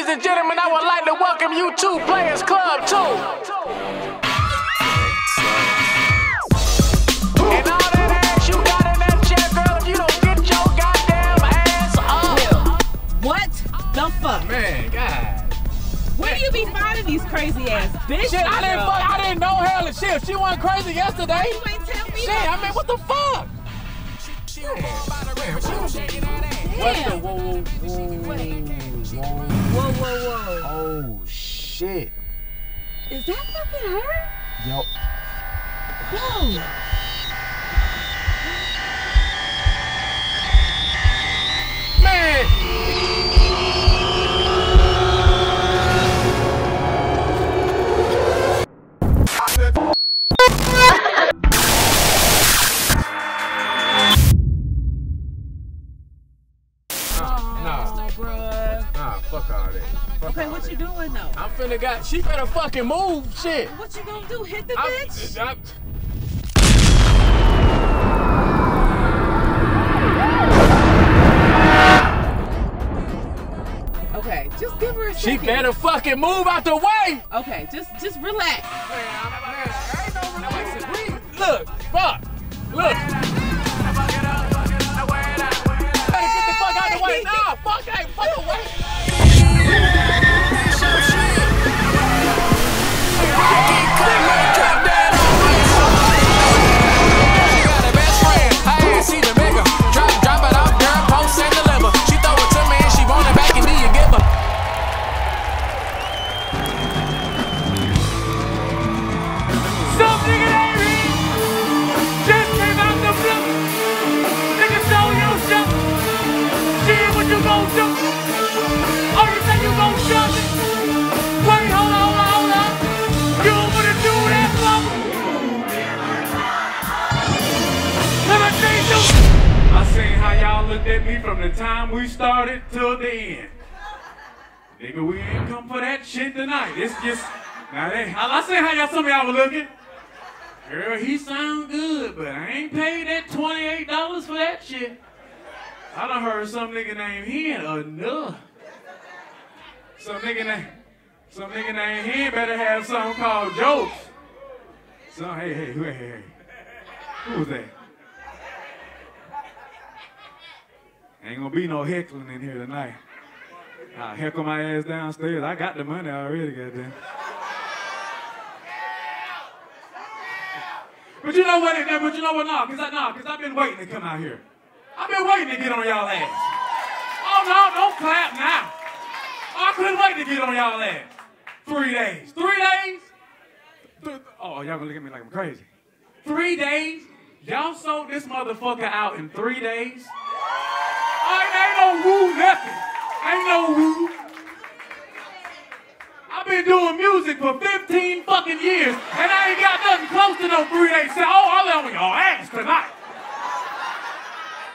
Ladies and gentlemen, I would like to welcome you to Players Club 2. And all that ass you got in that chair, girl, if you don't get your goddamn ass up. What the fuck? Man, God. Where do you be finding these crazy ass bitches? Shit, I didn't fuck, I didn't know her and shit. She went crazy yesterday. You ain't tell me Shit, that. I mean, what the fuck? What's the whoa, whoa, whoa, Whoa, whoa, whoa. Oh, shit. Is that fucking her? Yo. Whoa. Man! Though? I'm finna got. She better fucking move, shit. What you gonna do? Hit the I'm, bitch? I'm, Okay, just give her a she second. better fucking move out the way. Okay, just just relax. Look, fuck. Look. Better get the fuck out the way. Nah, fuck that. Fuck away. Some from the time we started till the end. Nigga, we ain't come for that shit tonight. It's just now they. I, I seen how y'all some of y'all were looking. Girl, he sound good, but I ain't paid that $28 for that shit. I done heard some nigga named HyN enough. Some nigga name, some nigga named HyN better have something called jokes. So hey, hey, hey, hey, who was that? Ain't gonna be no heckling in here tonight. I'll heckle my ass downstairs. I got the money already, goddamn. But you know what? But you know what? No, cause I no, cause I've been waiting to come out here. I've been waiting to get on y'all ass. Oh no, don't clap now. I couldn't wait to get on y'all ass. Three days. Three days? Oh, y'all gonna look at me like I'm crazy. Three days? Y'all sold this motherfucker out in three days? No woo nothing. Ain't no woo. I've been doing music for 15 fucking years, and I ain't got nothing close to no three day set. Oh, I'll on your ass tonight.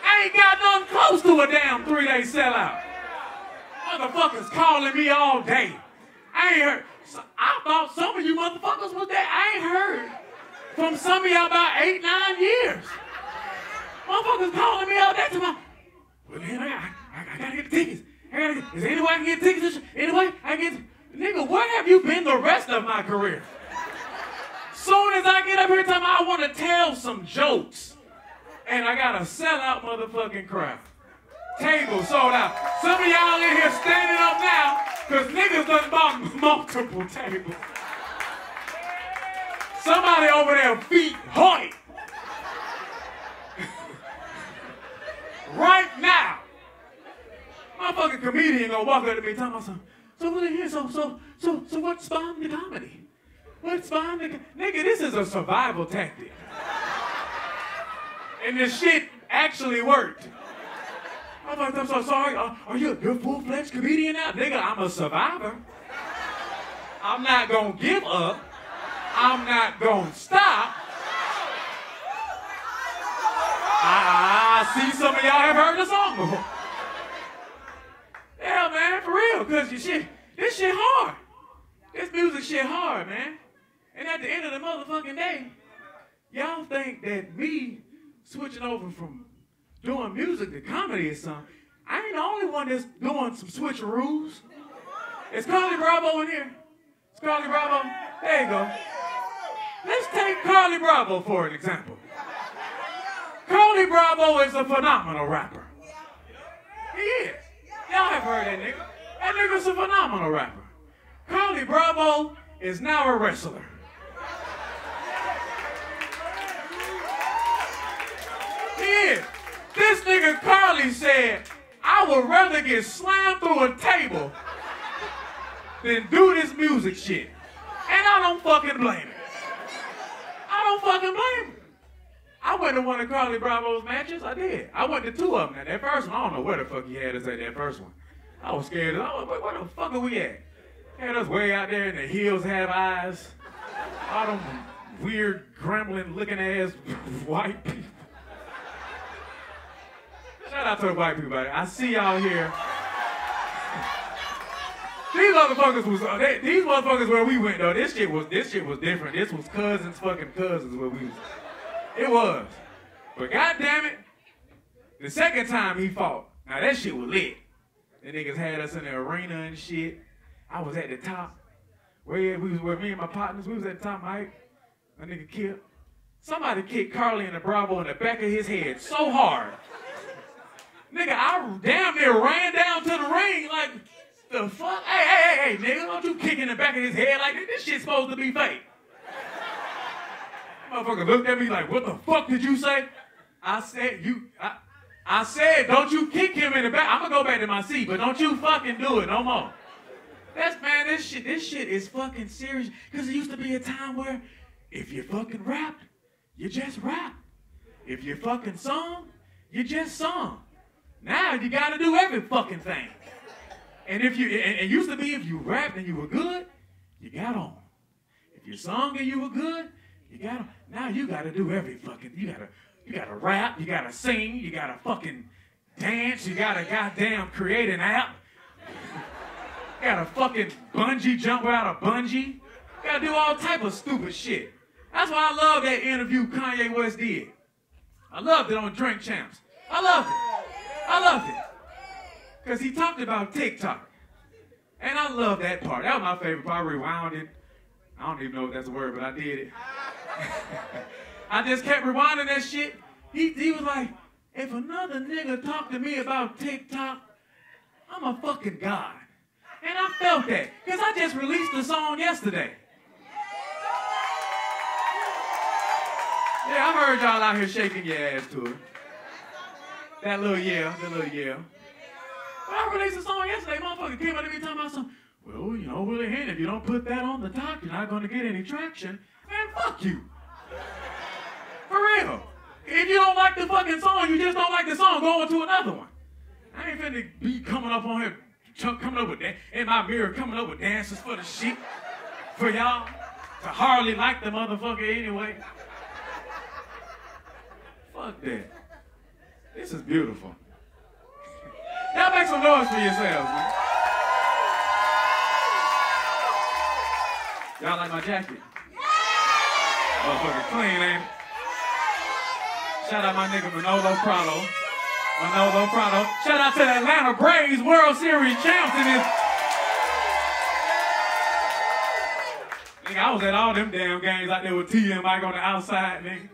I ain't got nothing close to a damn three day sellout. Motherfuckers calling me all day. I ain't heard. so- I thought some of you motherfuckers was there. I ain't heard from some of y'all about eight, nine years. Motherfuckers calling me all day to my. Well, man, I, I, gotta get tickets. I gotta get, is there any way I can get tickets? Any way I get. Nigga, where have you been the rest of my career? Soon as I get up here, time I want to tell some jokes, and I got a sellout motherfucking crowd. Table sold out. Some of y'all in here standing up now, cause niggas done bought multiple tables. Somebody over there feet hoy. right now. Motherfucking comedian gonna walk up to me talking about some. So what here? So so so so what spawned the comedy? What spawned the co-" nigga? This is a survival tactic, and this shit actually worked. I'm like, I'm so sorry. Uh, are you a full fledged comedian now, nigga? I'm a survivor. I'm not gonna give up. I'm not gonna stop. I, I see some of y'all have heard the song before. Yeah, man, for real, cause you shit, this shit hard. This music shit hard, man. And at the end of the motherfucking day, y'all think that me switching over from doing music to comedy or something, I ain't the only one that's doing some switcheroos. Is Carly Bravo in here? Is Carly Bravo? There you go. Let's take Carly Bravo for an example. Carly Bravo is a phenomenal rapper. He is. Y'all have heard that nigga. That nigga's a phenomenal rapper. Carly Bravo is now a wrestler. Is. This nigga Carly said, I would rather get slammed through a table than do this music shit. And I don't fucking blame him. I don't fucking blame him. I went to one of Carly Bravo's matches. I did. I went to two of them. Now, that first one, I don't know where the fuck he had us at that first one. I was scared. I was like, where the fuck are we at? Had us way out there and the hills have eyes. All them weird, gremlin looking ass white people. Shout out to the white people. I see y'all here. These motherfuckers was uh, they, these motherfuckers where we went though. This shit was this shit was different. This was cousins, fucking cousins where we was. It was. But goddamn it, the second time he fought, now that shit was lit. The niggas had us in the arena and shit. I was at the top. Where we was where me and my partners, we was at the top, Mike. My nigga killed. Somebody kicked Carly in the Bravo in the back of his head so hard. Nigga, I damn near ran down to the ring like, the fuck? Hey, hey, hey, hey, nigga, don't you kick in the back of his head like this? This shit's supposed to be fake. Motherfucker looked at me like, what the fuck did you say? I said, you, I, I said, don't you kick him in the back. I'm gonna go back to my seat, but don't you fucking do it no more. That's man, this shit, this shit is fucking serious. Cause it used to be a time where if you fucking rapped, you just rap. If you fucking song, you just song. Now you gotta do every fucking thing. And if you, and it used to be if you rapped and you were good, you got on. If you sung and you were good, you got on. Now you gotta do every fucking, you gotta, you gotta rap, you gotta sing, you gotta fucking dance, you gotta goddamn create an app. You gotta fucking bungee jump without a bungee. You gotta do all type of stupid shit. That's why I love that interview Kanye West did. I loved it on Drink Champs. I loved it. I loved it. Because he talked about TikTok. And I love that part. That was my favorite part. I rewound it. I don't even know if that's a word, but I did it. I just kept rewinding that shit. He, he was like, if another nigga talk to me about TikTok, I'm a fucking god. And I felt that. Because I just released the song yesterday. Yeah, I heard y'all out here shaking your ass to it. That little yeah, that little yeah. But I released a song yesterday. Motherfucker came up to me talking about some, well, you know, Willie HyN, if you don't put that on the top, you're not going to get any traction. Man, fuck you. For real. If you don't like the fucking song, you just don't like the song, go on to another one. I ain't finna be coming up on here, coming up with that, in my mirror, coming up with dances for the shit, for y'all. To hardly like the motherfucker anyway. Fuck that. This is beautiful. Y'all make some noise for yourselves, man. Y'all like my jacket? Motherfucker clean, ain't it? Shout out my nigga Manolo Prado. Manolo Prado. Shout out to the Atlanta Braves World Series champs in this. Nigga, I was at all them damn games out there with T and Mike on the outside, nigga.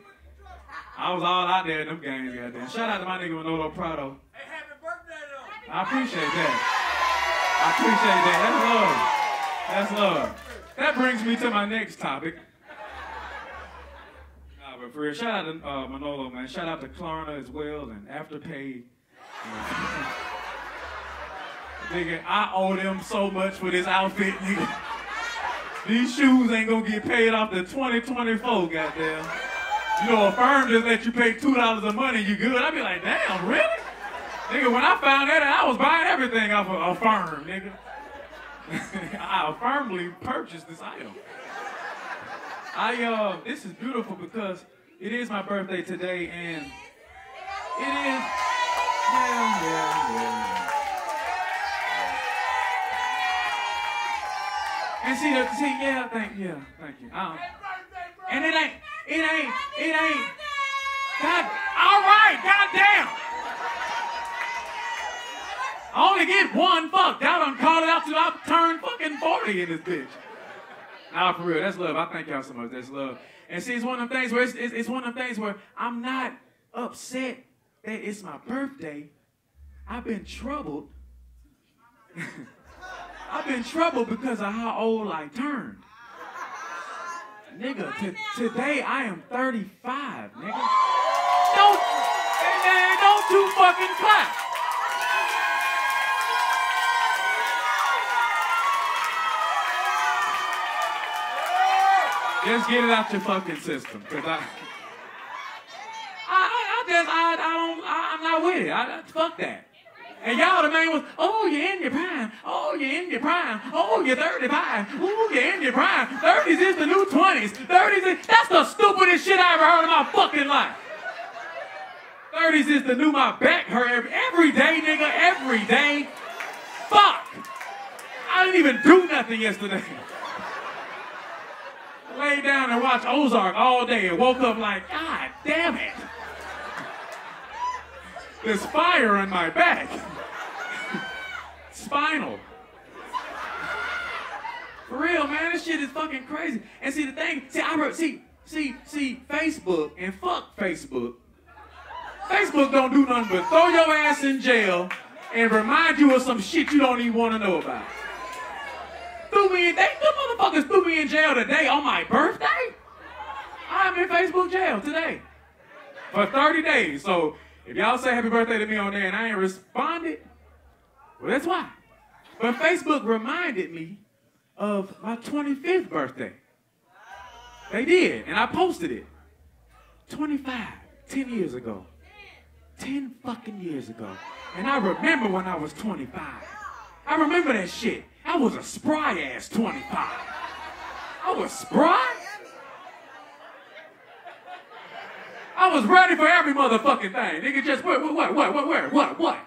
I was all out there in them games, goddamn. Shout out to my nigga Manolo Prado. Hey, happy birthday, though. I appreciate that. I appreciate that. That's love. That's love. That brings me to my next topic. But for real, shout out to uh, Manolo, man. Shout out to Klarna as well and Afterpay. nigga, I owe them so much for this outfit, nigga. These shoes ain't gonna get paid off the 2024, goddamn. You know, Affirm just let you pay two dollars a money, you good. I'd be like, damn, really? Nigga, when I found that, I was buying everything off of Affirm, nigga. I firmly purchased this item. I uh, this is beautiful because it is my birthday today, and it is. Yeah, yeah, yeah. And see, the, see, yeah, thank, yeah, thank you. Um, and it ain't, it ain't, it ain't. God, all right, goddamn. I only get one fuck. Y'all done called it out till I turn fucking 40 in this bitch. Nah, for real, that's love. I thank y'all so much. That's love. And see, it's one of them things where it's, it's, it's one of them things where I'm not upset that it's my birthday. I've been troubled. I've been troubled because of how old I turned. Nigga, today I am 35, nigga. Don't, don't you fucking clap. Just get it out your fucking system, cause I, I, I, just, I, I don't, I, I'm not with it. I, fuck that. And y'all the main ones, oh, you're in your prime. Oh, you're in your prime. Oh, you're 35. Oh, you're in your prime. 30s is the new 20s. 30s is, that's the stupidest shit I ever heard in my fucking life. 30s is the new my back hurt every, every day, nigga, every day. Fuck. I didn't even do nothing yesterday. Laid down and watched Ozark all day and woke up like, God damn it. There's fire in my back. Spinal. For real, man, this shit is fucking crazy. And see the thing, see, I wrote, see, see, see, Facebook and fuck Facebook. Facebook don't do nothing but throw your ass in jail and remind you of some shit you don't even want to know about. Threw me in, they, them motherfuckers threw me in jail today on my birthday. I'm in Facebook jail today for 30 days. So if y'all say happy birthday to me on there and I ain't responded, well, that's why. But Facebook reminded me of my 25th birthday. They did, and I posted it. 25, 10 years ago. 10 fucking years ago. And I remember when I was 25. I remember that shit. I was a spry ass 25. I was spry. I was ready for every motherfucking thing. Nigga, just what, what, what, what, where, what, what?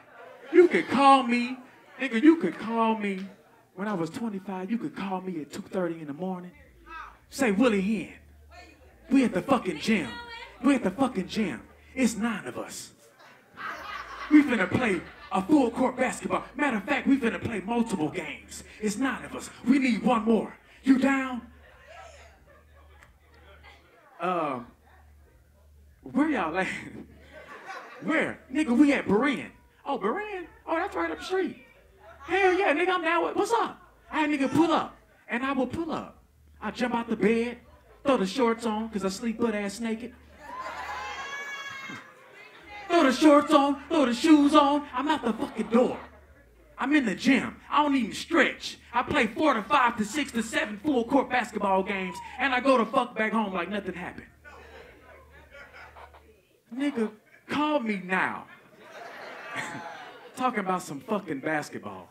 You could call me, nigga, you could call me when I was 25. You could call me at 2.30 in the morning. Say, Willie HyN, we at the fucking gym. We at the fucking gym. It's nine of us. We finna play a full court basketball. Matter of fact, we finna play multiple games. It's nine of us. We need one more. You down? Um, where y'all at? Where? Nigga, we at Berean. Oh, Berean? Oh, that's right up the street. Hell yeah, nigga, I'm down with, what's up? I nigga pull up, and I will pull up. I jump out the bed, throw the shorts on, cause I sleep butt ass naked. Throw the shorts on, throw the shoes on. I'm out the fucking door. I'm in the gym. I don't even stretch. I play four to five to six to seven full court basketball games, and I go to fuck back home like nothing happened. Nigga, call me now. Talking about some fucking basketball.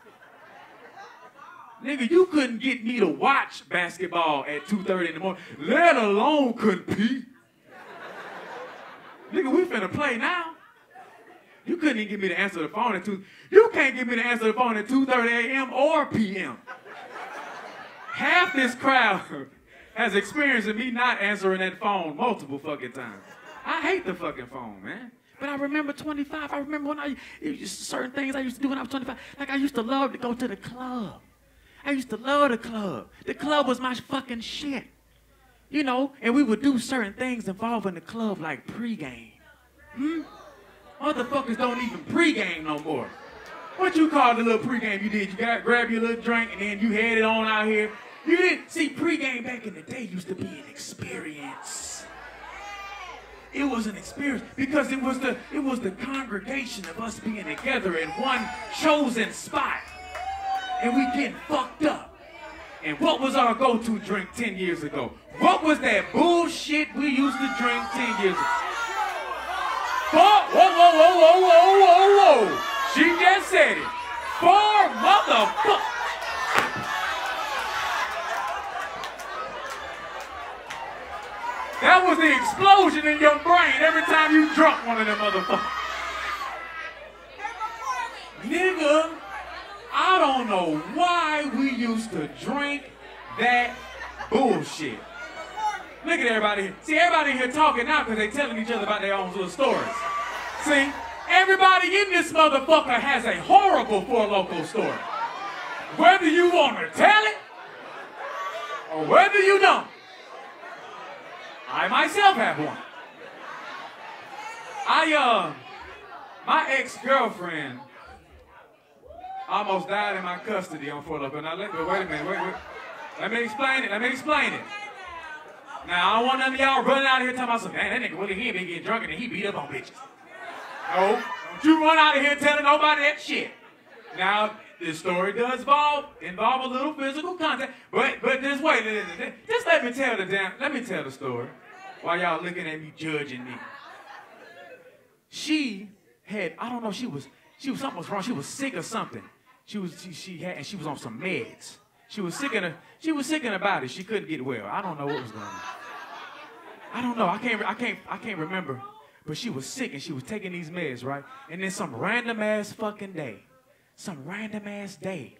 Nigga, you couldn't get me to watch basketball at 2.30 in the morning, let alone compete. Nigga, we finna play now. You couldn't even me to answer the phone at 2. You can't get me to answer the phone at 2.30 a.m. or p.m. Half this crowd has experienced me not answering that phone multiple fucking times. I hate the fucking phone, man. But I remember 25. I remember when I certain things I used to do when I was 25. Like I used to love to go to the club. I used to love the club. The club was my fucking shit. You know, and we would do certain things involving the club like pregame. Hmm? Motherfuckers don't even pregame no more. What you call the little pregame you did? You got grab your little drink and then you had it on out here. You didn't see pregame back in the day used to be an experience. It was an experience because it was the it was the congregation of us being together in one chosen spot. And we getting fucked up. And what was our go-to drink 10 years ago? What was that bullshit we used to drink 10 years ago? Four, whoa, whoa, whoa, whoa, whoa, whoa, whoa. She just said it. Four motherfuckers. That was the explosion in your brain every time you drunk one of them motherfuckers. Nigga, I don't know why we used to drink that bullshit. Look at everybody here. See, everybody here talking now because they telling each other about their own little stories. See, Everybody in this motherfucker has a horrible Four Loco story. Whether you want to tell it or whether you don't. I myself have one. I, uh, my ex-girlfriend almost died in my custody on Four Loco. Now, let wait a minute, wait, wait. Let me explain it, let me explain it. Now, I don't want none of y'all running out of here talking about some, man, that nigga Willie, he been getting drunk and he beat up on bitches. No, don't you run out of here telling nobody that shit. Now, this story does involve, involve a little physical contact, but but this way, just let me tell the damn, let me tell the story while y'all looking at me judging me. She had, I don't know, she was, she was something was wrong. She was sick or something. She was, she, she had, and she was on some meds. She was sick in a, she was sick in her body. She couldn't get well. I don't know what was going on. I don't know. I can't, I can't, I can't remember. But she was sick and she was taking these meds, right? And then some random ass fucking day, some random ass day,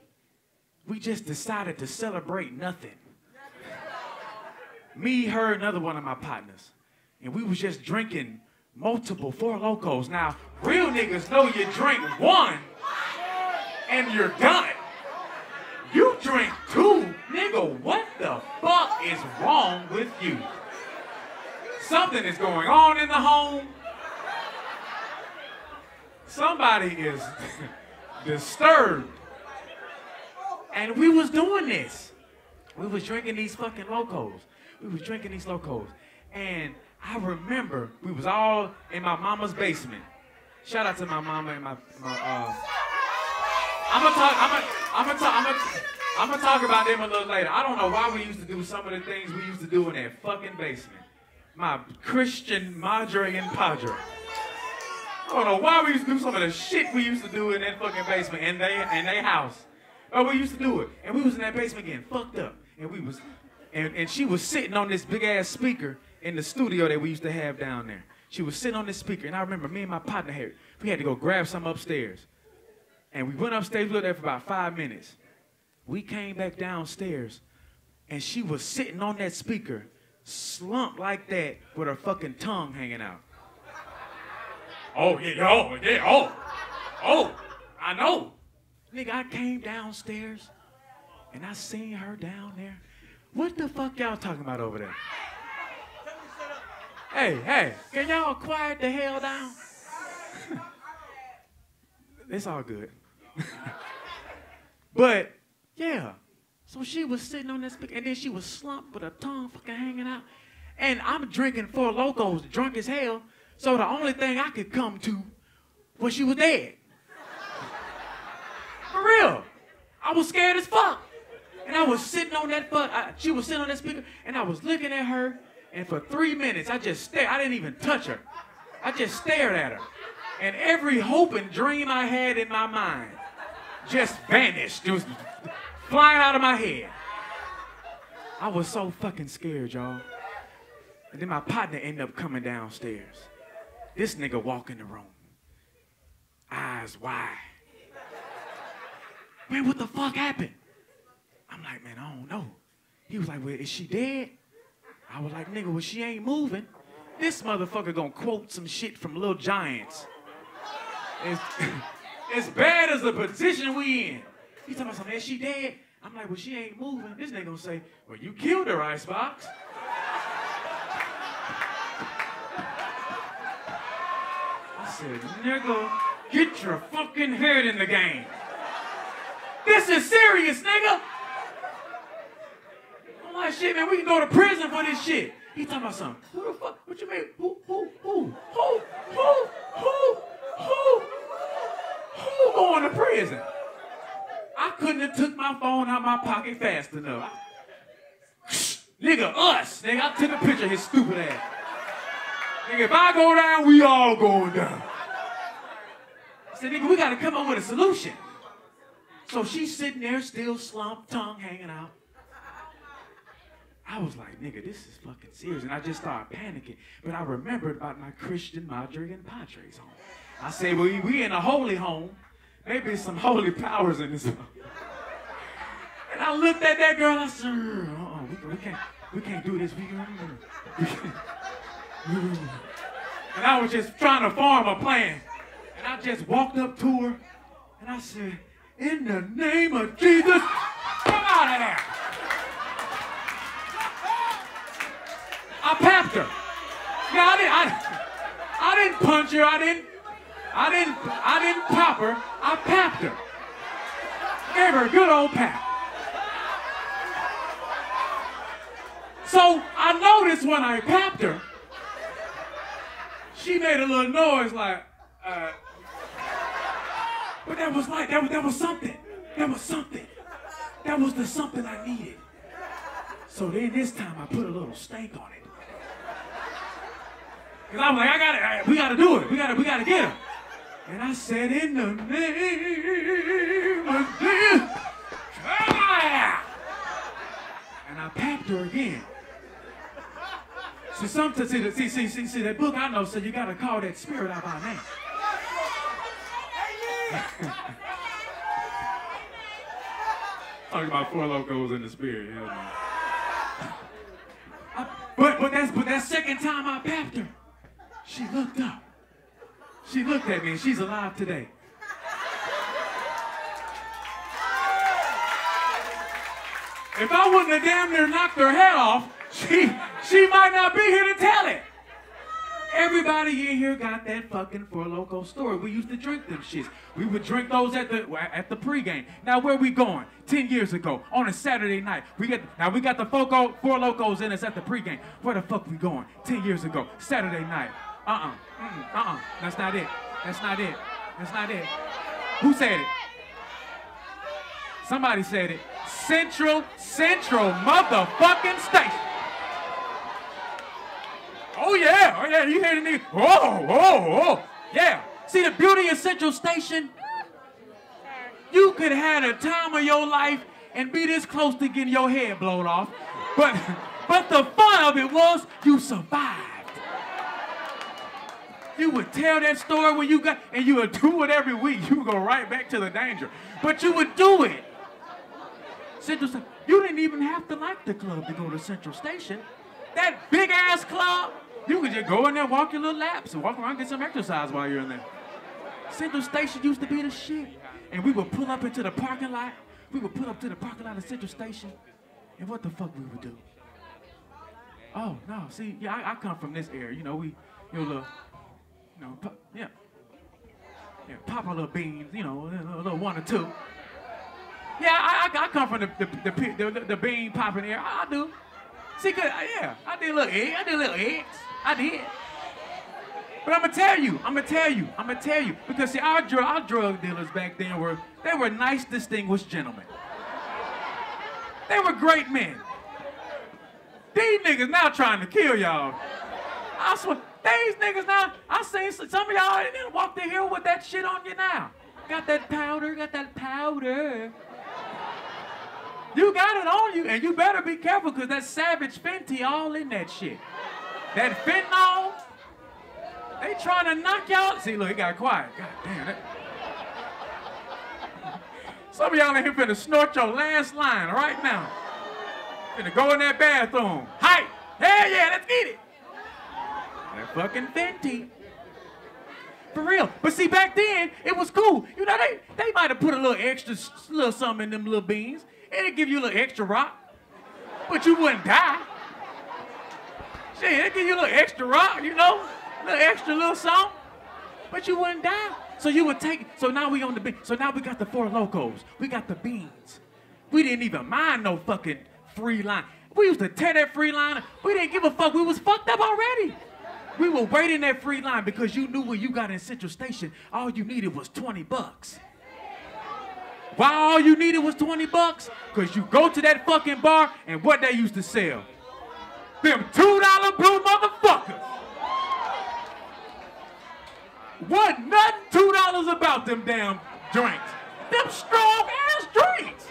we just decided to celebrate nothing. Me, her, another one of my partners. And we was just drinking multiple Four Locos. Now, real niggas know you drink one and you're done. You drink two, nigga, what the fuck is wrong with you? Something is going on in the home. Somebody is disturbed. And we was doing this. We was drinking these fucking locos. We was drinking these locos. And I remember we was all in my mama's basement. Shout out to my mama and my, my uh, I'm gonna talk, I'm gonna, I'm gonna talk, I'm gonna, I'm gonna talk about them a little later. I don't know why we used to do some of the things we used to do in that fucking basement. My Christian Madre and Padre. I don't know why we used to do some of the shit we used to do in that fucking basement in they in their house. But we used to do it. And we was in that basement getting fucked up. And we was and, and she was sitting on this big ass speaker in the studio that we used to have down there. She was sitting on this speaker, and I remember me and my partner had we had to go grab some upstairs. And we went upstairs, were there for about five minutes. We came back downstairs, and she was sitting on that speaker, slumped like that, with her fucking tongue hanging out. Oh, yeah, oh, yeah, oh, oh, I know. Nigga, I came downstairs, and I seen her down there. What the fuck y'all talking about over there? Hey, hey, can y'all quiet the hell down? it's all good. but, yeah. So she was sitting on that speaker, and then she was slumped with her tongue fucking hanging out. And I'm drinking four locos, drunk as hell. So the only thing I could come to was she was dead. For real. I was scared as fuck. And I was sitting on that fuck. I, she was sitting on that speaker, and I was looking at her. And for three minutes, I just stared. I didn't even touch her. I just stared at her. And every hope and dream I had in my mind just vanished. It was flying out of my head. I was so fucking scared, y'all. And then my partner ended up coming downstairs. This nigga walk in the room. Eyes wide. Man, what the fuck happened? I'm like, man, I don't know. He was like, well, is she dead? I was like, nigga, well, she ain't moving. This motherfucker gonna quote some shit from Little Giants. As, bad as the position we in. He talking about something, is she dead? I'm like, well, she ain't moving. This nigga gonna say, well, you killed her, Icebox. I said, nigga, get your fucking head in the game. This is serious, nigga. I'm like, shit, man, we can go to prison for this shit. He talking about something. Who the fuck? What you mean? Who, who, who, who, who, who, who, who going to prison? I couldn't have took my phone out of my pocket fast enough. Nigga, us. Nigga, I took a picture of his stupid ass. Nigga, if I go down, we all going down. I said, nigga, we gotta come up with a solution. So she's sitting there still slumped, tongue hanging out. I was like, nigga, this is fucking serious. And I just started panicking. But I remembered about my Christian Madre and Padres home. I said, well, we in a holy home. Maybe some holy powers in this. And I looked at that girl. I said, uh-uh, we, we, can't, we can't do this. We, we, and I was just trying to form a plan. And I just walked up to her and I said, in the name of Jesus, come out of there. I papped her. Yeah, I didn't, I, I didn't punch her. I didn't, I didn't, I didn't pop her. I papped her. Gave her a good old pap. So I noticed when I papped her, she made a little noise like, uh, but that was like, that was, that was something. That was something. That was the something I needed. So then this time I put a little stank on it. Cause I was like, I got it. We gotta do it. We gotta, we gotta get him. And I said, in the name of Jesus, come on! And I papped her again. So sometimes, see, see, see, see, see, that book I know said you gotta call that spirit out by name. Talking about four locos in the spirit. Yeah, but but that's but that second time I papped her, she looked up. She looked at me and she's alive today. If I wouldn't have damn near knocked her head off, she she might not be here to tell it. Everybody in here got that fucking Four Loco story. We used to drink them shits. We would drink those at the at the pregame. Now where we going? Ten years ago on a Saturday night. We get now we got the Foco, Four Locos in us at the pregame. Where the fuck we going? Ten years ago, Saturday night. Uh-uh. Uh-uh. That's not it. That's not it. That's not it. Who said it? Somebody said it. Central, Central motherfucking station. Oh yeah, oh yeah, you hear the nigga? Oh, oh, oh, yeah. See the beauty of Central Station? You could have had a time of your life and be this close to getting your head blown off, but but the fun of it was you survived. You would tell that story when you got, and you would do it every week. You would go right back to the danger, but you would do it. Central Station. You didn't even have to like the club to go to Central Station. That big ass club, you could just go in there, walk your little laps, and walk around, get some exercise while you're in there. Central Station used to be the shit. And we would pull up into the parking lot. We would pull up to the parking lot of Central Station. And what the fuck we would do? Oh, no, see, yeah, I, I come from this area. You know, we, you know, little, you know, pop, yeah. Yeah, pop a little beans, you know, a little, one or two. Yeah, I, I, I come from the the, the, the, the, bean popping area. I, I do. See, good, uh, yeah, I did a little egg. I did a little eggs. I did. But I'm gonna tell you, I'm gonna tell you, I'm gonna tell you, because see, our drug, our drug dealers back then were they were nice, distinguished gentlemen. They were great men. These niggas now trying to kill y'all. I swear, these niggas now, I seen some of y'all didn't walk in here with that shit on you now. Got that powder, got that powder. You got it on you, and you better be careful because that Savage Fenty all in that shit. That fentanyl, they trying to knock y'all. See, look, he got quiet. God damn it. Some of y'all in here finna snort your last line right now. Finna go in that bathroom. Hi! Hell yeah, let's get it. That fucking Fenty. For real. But see, back then, it was cool. You know, they, they might have put a little extra, little something in them little beans. And It'd give you a little extra rock. But you wouldn't die. Shit, it'd give you a little extra rock, you know? A little extra little something. But you wouldn't die. So you would take, so now we on the bean. So now we got the four locos. We got the beans. We didn't even mind no fucking free line. We used to tear that free line. We didn't give a fuck. We was fucked up already. We were waiting that free line because you knew when you got in Central Station, all you needed was 20 bucks. Why all you needed was 20 bucks? Because you go to that fucking bar and what they used to sell? Them $2 blue motherfuckers. What nothing $2 about them damn drinks. Them strong ass drinks.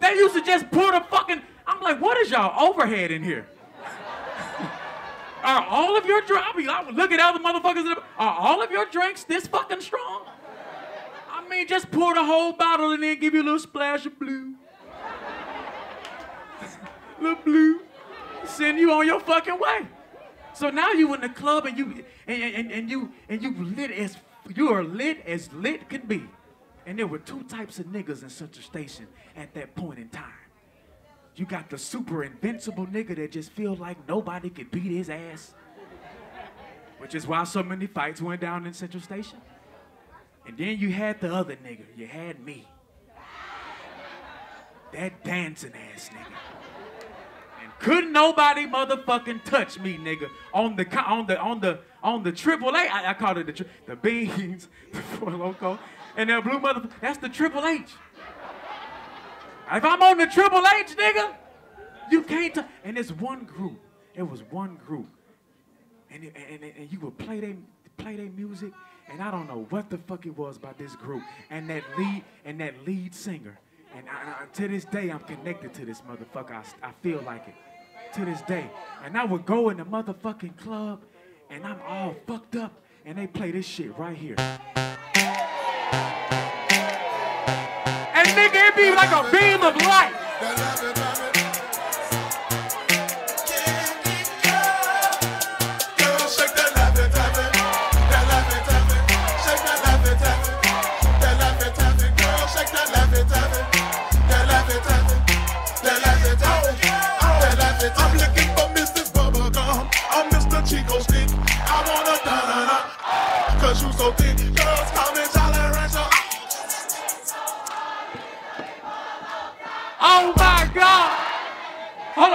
They used to just pour the fucking. I'm like, what is y'all overhead in here? Are all of your drinks? I mean, look at other motherfuckers. the- Are all of your drinks this fucking strong? I mean, just pour the whole bottle and then give you a little splash of blue. little blue. Send you on your fucking way. So now you in the club and you and, and, and you and you lit as you are lit as lit could be. And there were two types of niggas in Central Station at that point in time. You got the super invincible nigga that just feel like nobody could beat his ass. Which is why so many fights went down in Central Station. And then you had the other nigga. You had me. That dancing ass nigga. And couldn't nobody motherfucking touch me, nigga. On the on the on the on the triple A. I, I called it the the beans, the four loco, and that blue motherfucker. That's the triple H. If I'm on the triple H, nigga, you can't. T- and it's one group. It was one group, and and, and, and you would play their play their music, and I don't know what the fuck it was about this group and that lead and that lead singer. And I, I- to this day, I'm connected to this motherfucker. I, I feel like it to this day. And I would go in the motherfucking club, and I'm all fucked up, and they play this shit right here. It be like a beam of light. I'm looking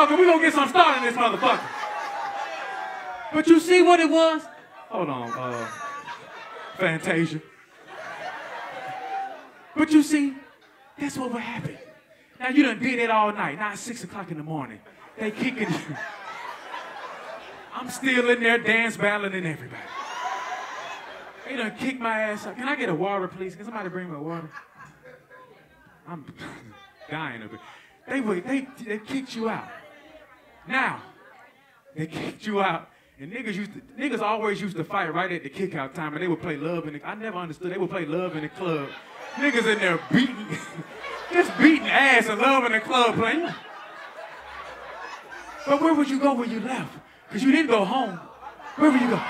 'cause we gonna get some start in this motherfucker. But you see what it was? Hold on, uh, Fantasia. But you see, that's what would happen. Now you done did it all night. Now it's six o'clock in the morning. They kicking you. I'm still in there dance battling everybody. They done kicked my ass out. Can I get a water, please? Can somebody bring me a water? I'm dying of it. They they they kicked you out. Now, they kicked you out. And niggas used to, niggas always used to fight right at the kick out time and they would play love in the I never understood. They would play love in the club. Niggas in there beating just beating ass and love in the club playing. But where would you go when you left? Because you didn't go home. Where would you go?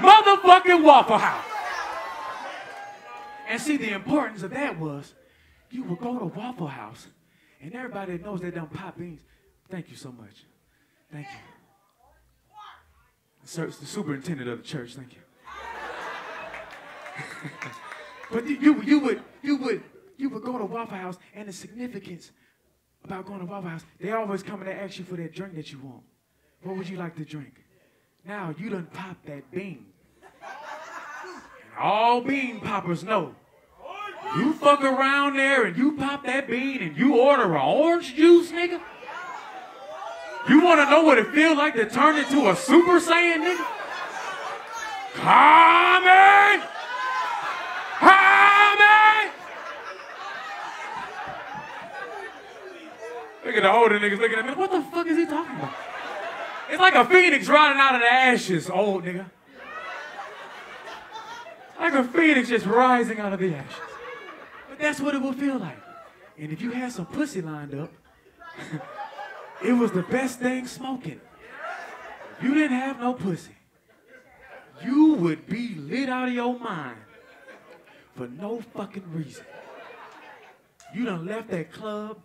Motherfucking Waffle House. And see, the importance of that was you would go to Waffle House, and everybody knows they done pop beans. Thank you so much. Thank you. Sir, the superintendent of the church. Thank you. but you, you, would, you would, you would go to Waffle House, and the significance about going to Waffle House, they always come and they ask you for that drink that you want. What would you like to drink? Now you done pop that bean. And all bean poppers know. You fuck around there and you pop that bean and you order an orange juice, nigga. You want to know what it feels like to turn into a Super Saiyan, nigga? Kami! Kami! Look at the older niggas looking at me. What the fuck is he talking about? It's like a phoenix rising out of the ashes, old nigga. Like a phoenix just rising out of the ashes. But that's what it will feel like. And if you had some pussy lined up, it was the best thing smoking. You didn't have no pussy, you would be lit out of your mind for no fucking reason. You done left that club.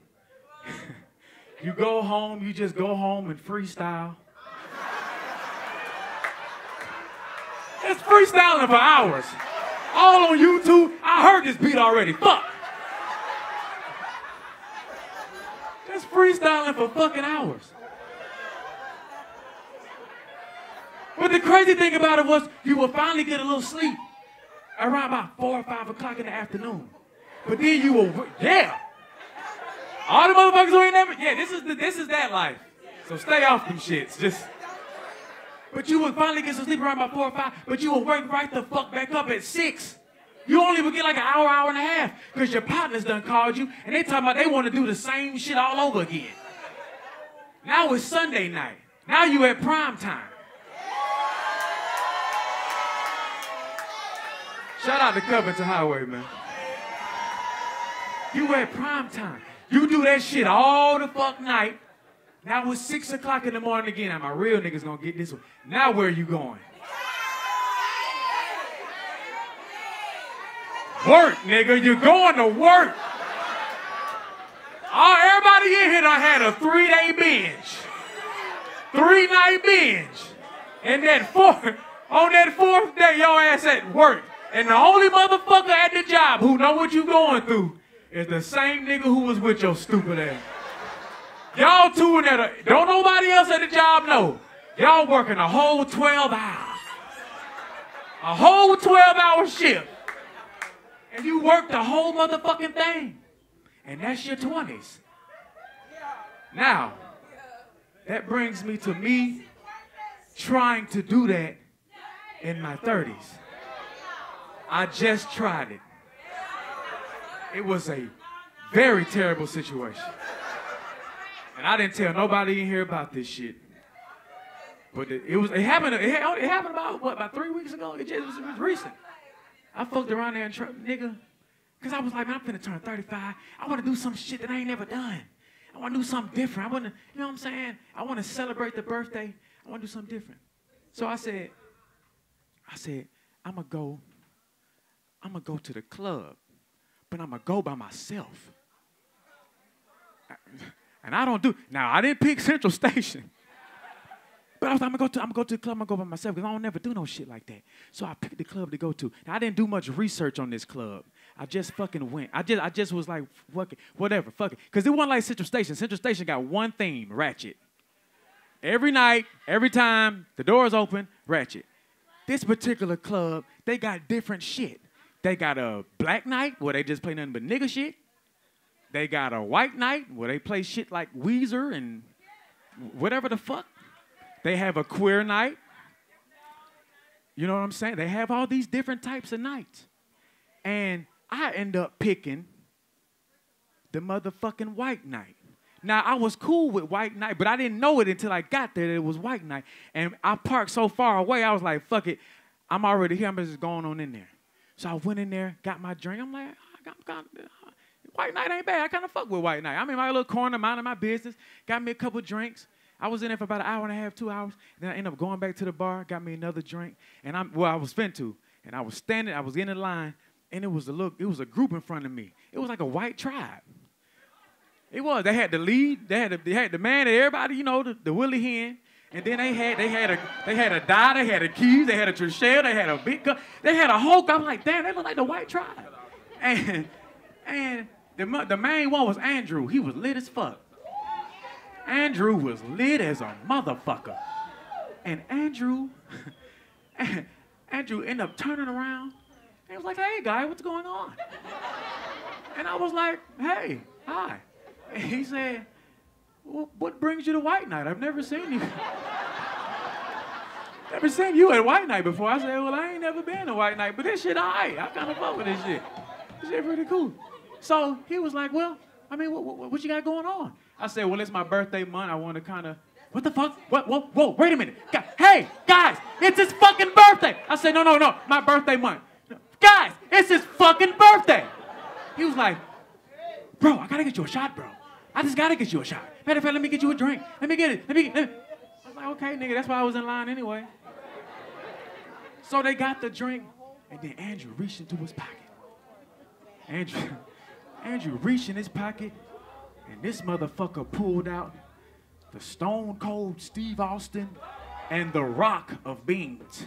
you go home, you just go home and freestyle. It's freestyling for hours. All on YouTube. I heard this beat already. Fuck. Just freestyling for fucking hours. But the crazy thing about it was you would finally get a little sleep around about four or five o'clock in the afternoon. But then you will, yeah. All the motherfuckers who ain't never, yeah, this is the, this is that life. So stay off them shits. Just. But you would finally get some sleep around about four or five, but you would wake right the fuck back up at six. You only would get like an hour, hour and a half, because your partners done called you, and they talking about they want to do the same shit all over again. Now it's Sunday night. Now you at prime time. Shout out to Covington Highway, man. You at prime time. You do that shit all the fuck night. Now it's six o'clock in the morning again. Now my real niggas gonna get this one. Now where are you going? Work, nigga. You're going to work. Oh, everybody in here done had a three-day binge. Three-night binge. And that fourth, on that fourth day, your ass at work. And the only motherfucker at the job who know what you going through is the same nigga who was with your stupid ass. Y'all two in there, don't nobody else at the job know. Y'all working a whole 12 hours. A whole 12 hour shift. And you work the whole motherfucking thing. And that's your 20s. Now, that brings me to me trying to do that in my 30s. I just tried it. It was a very terrible situation. And I didn't tell nobody in here about this shit. But it, it was it happened it, it happened about what about three weeks ago. It just it was recent. I fucked around there and tr- nigga, cause I was like, man, I'm finna turn 35. I want to do some shit that I ain't never done. I want to do something different. I want to, you know what I'm saying? I want to celebrate the birthday. I want to do something different. So I said, I said, I'm gonna go. I'm gonna go to the club, but I'm gonna go by myself. And I don't do now. I didn't pick Central Station. But I was like, I'm gonna go to I'm gonna go to the club, I'm gonna go by myself because I don't never do no shit like that. So I picked the club to go to. Now I didn't do much research on this club. I just fucking went. I just I just was like, fuck it, whatever, fuck it. Cause it wasn't like Central Station. Central Station got one theme, ratchet. Every night, every time the doors open, ratchet. This particular club, they got different shit. They got a black night where they just play nothing but nigga shit. They got a white night where they play shit like Weezer and whatever the fuck. They have a queer night. You know what I'm saying? They have all these different types of nights. And I end up picking the motherfucking white night. Now I was cool with white night, but I didn't know it until I got there that it was white night. And I parked so far away, I was like, fuck it. I'm already here. I'm just going on in there. So I went in there, got my drink. I'm like, I got, got, white night ain't bad. I kind of fuck with white night. I'm in my little corner, minding my business. Got me a couple drinks. I was in there for about an hour and a half, two hours. Then I ended up going back to the bar, got me another drink, and I'm well, I was fin to, and I was standing, I was in the line, and it was a look, it was a group in front of me. It was like a white tribe. It was. They had the lead. They had the, they had the man that everybody, you know, the, the Willie HyN. And then they had they had a they had a die, they had a keys, they had a Trishelle, they had a big gun, they had a Hulk. I'm like, damn, they look like the white tribe. And and the the main one was Andrew. He was lit as fuck. Andrew was lit as a motherfucker. And Andrew, Andrew ended up turning around and he was like, hey guy, what's going on? And I was like, hey, hi. And he said, well, what brings you to White Night? I've never seen you. never seen you at White Night before. I said, well, I ain't never been to White Night, but this shit right. I kind of fuck with this shit. This shit pretty cool. So he was like, well, I mean, what, what, what you got going on? I said, well, it's my birthday month. I want to kind of, what the fuck? What, whoa, whoa, wait a minute. Gu- Hey, guys, it's his fucking birthday. I said, no, no, no, my birthday month. Guys, it's his fucking birthday. He was like, bro, I gotta get you a shot, bro. I just gotta get you a shot. Matter of fact, let me get you a drink. Let me get it. Let me get it. I was like, okay, nigga, that's why I was in line anyway. So they got the drink, and then Andrew reached into his pocket. Andrew, Andrew reached in his pocket, and this motherfucker pulled out the Stone Cold Steve Austin and the Rock of Beans.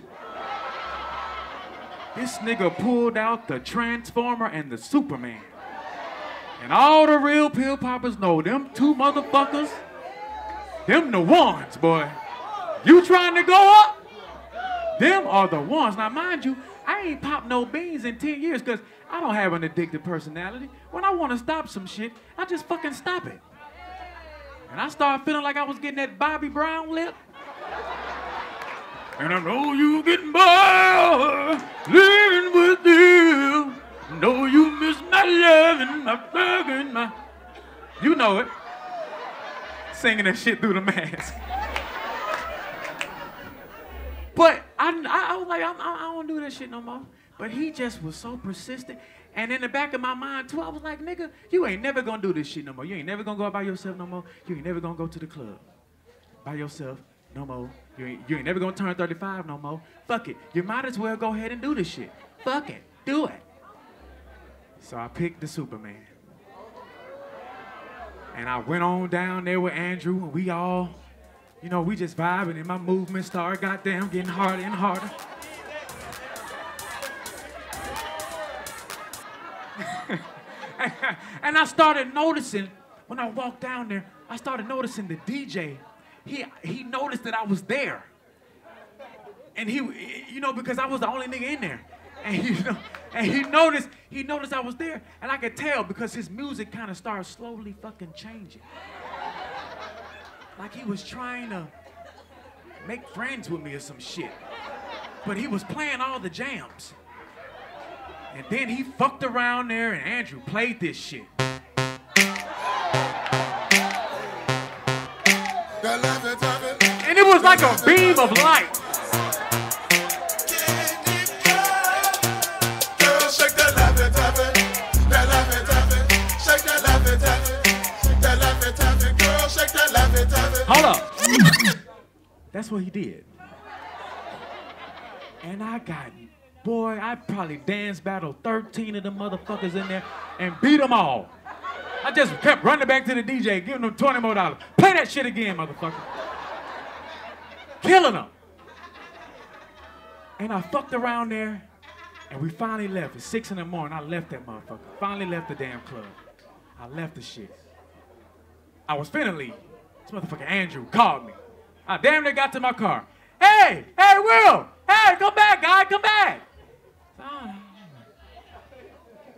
This nigga pulled out the Transformer and the Superman. And all the real pill poppers know them two motherfuckers, them the ones, boy. You trying to go up? Them are the ones. Now, mind you, I ain't popped no beans in 10 years because I don't have an addictive personality. When I want to stop some shit, I just fucking stop it. And I started feeling like I was getting that Bobby Brown lip. And I know you getting by, living with you. Know you miss my loving, my thugging, my. You know it. Singing that shit through the mask. But I, I, I was like, I'm, I, I don't do that shit no more. But he just was so persistent. And in the back of my mind, too, I was like, nigga, you ain't never gonna do this shit no more. You ain't never gonna go out by yourself no more. You ain't never gonna go to the club by yourself no more. You ain't, you ain't never gonna turn 35 no more. Fuck it. You might as well go ahead and do this shit. Fuck it. Do it. So I picked the Superman. And I went on down there with Andrew, and we all, you know, we just vibing, and my movement started goddamn getting harder and harder. and I started noticing when I walked down there, I started noticing the DJ. He he noticed that I was there. And he, you know, because I was the only nigga in there. And he, you know, and he noticed, he noticed I was there. And I could tell because his music kind of started slowly fucking changing. Like he was trying to make friends with me or some shit. But he was playing all the jams. And then he fucked around there and Andrew played this shit. And it was like a beam of light. Hold up. That's what he did. And I got, boy, I probably dance battled 13 of them motherfuckers in there and beat them all. I just kept running back to the DJ, giving them 20 more dollars. Play that shit again, motherfucker. Killing them. And I fucked around there, and we finally left. It's six in the morning. I left that motherfucker. Finally left the damn club. I left the shit. I was finna leave. This motherfucker Andrew called me. I damn near got to my car. Hey, hey, Will! Hey, come back, guy, come back!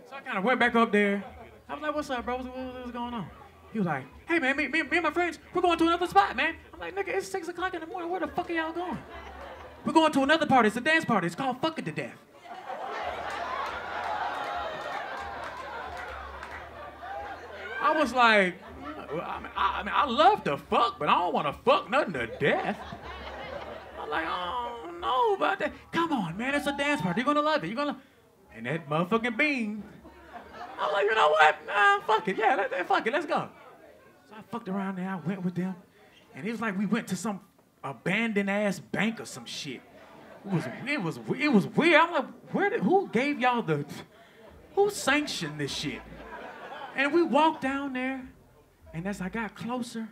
So I, kind of went back up there. I was like, what's up, bro? What's, what's going on? He was like, hey, man, me, me, me and my friends, we're going to another spot, man. I'm like, nigga, it's 6 o'clock in the morning. Where the fuck are y'all going? We're going to another party. It's a dance party. It's called Fuck It to Death. I was like, I mean, I, I mean, I love to fuck, but I don't want to fuck nothing to death. I'm like, oh no, about that. Come on, man, it's a dance party. You're gonna love it. You're gonna. And that motherfucking bean. I'm like, you know what? Nah, fuck it. Yeah, let, let- fuck it. Let's go. So I fucked around there. I went with them, and it was like we went to some abandoned ass bank or some shit. It was, it was, it was weird. I'm like, where did, who gave y'all the, who sanctioned this shit? And we walked down there, and as I got closer,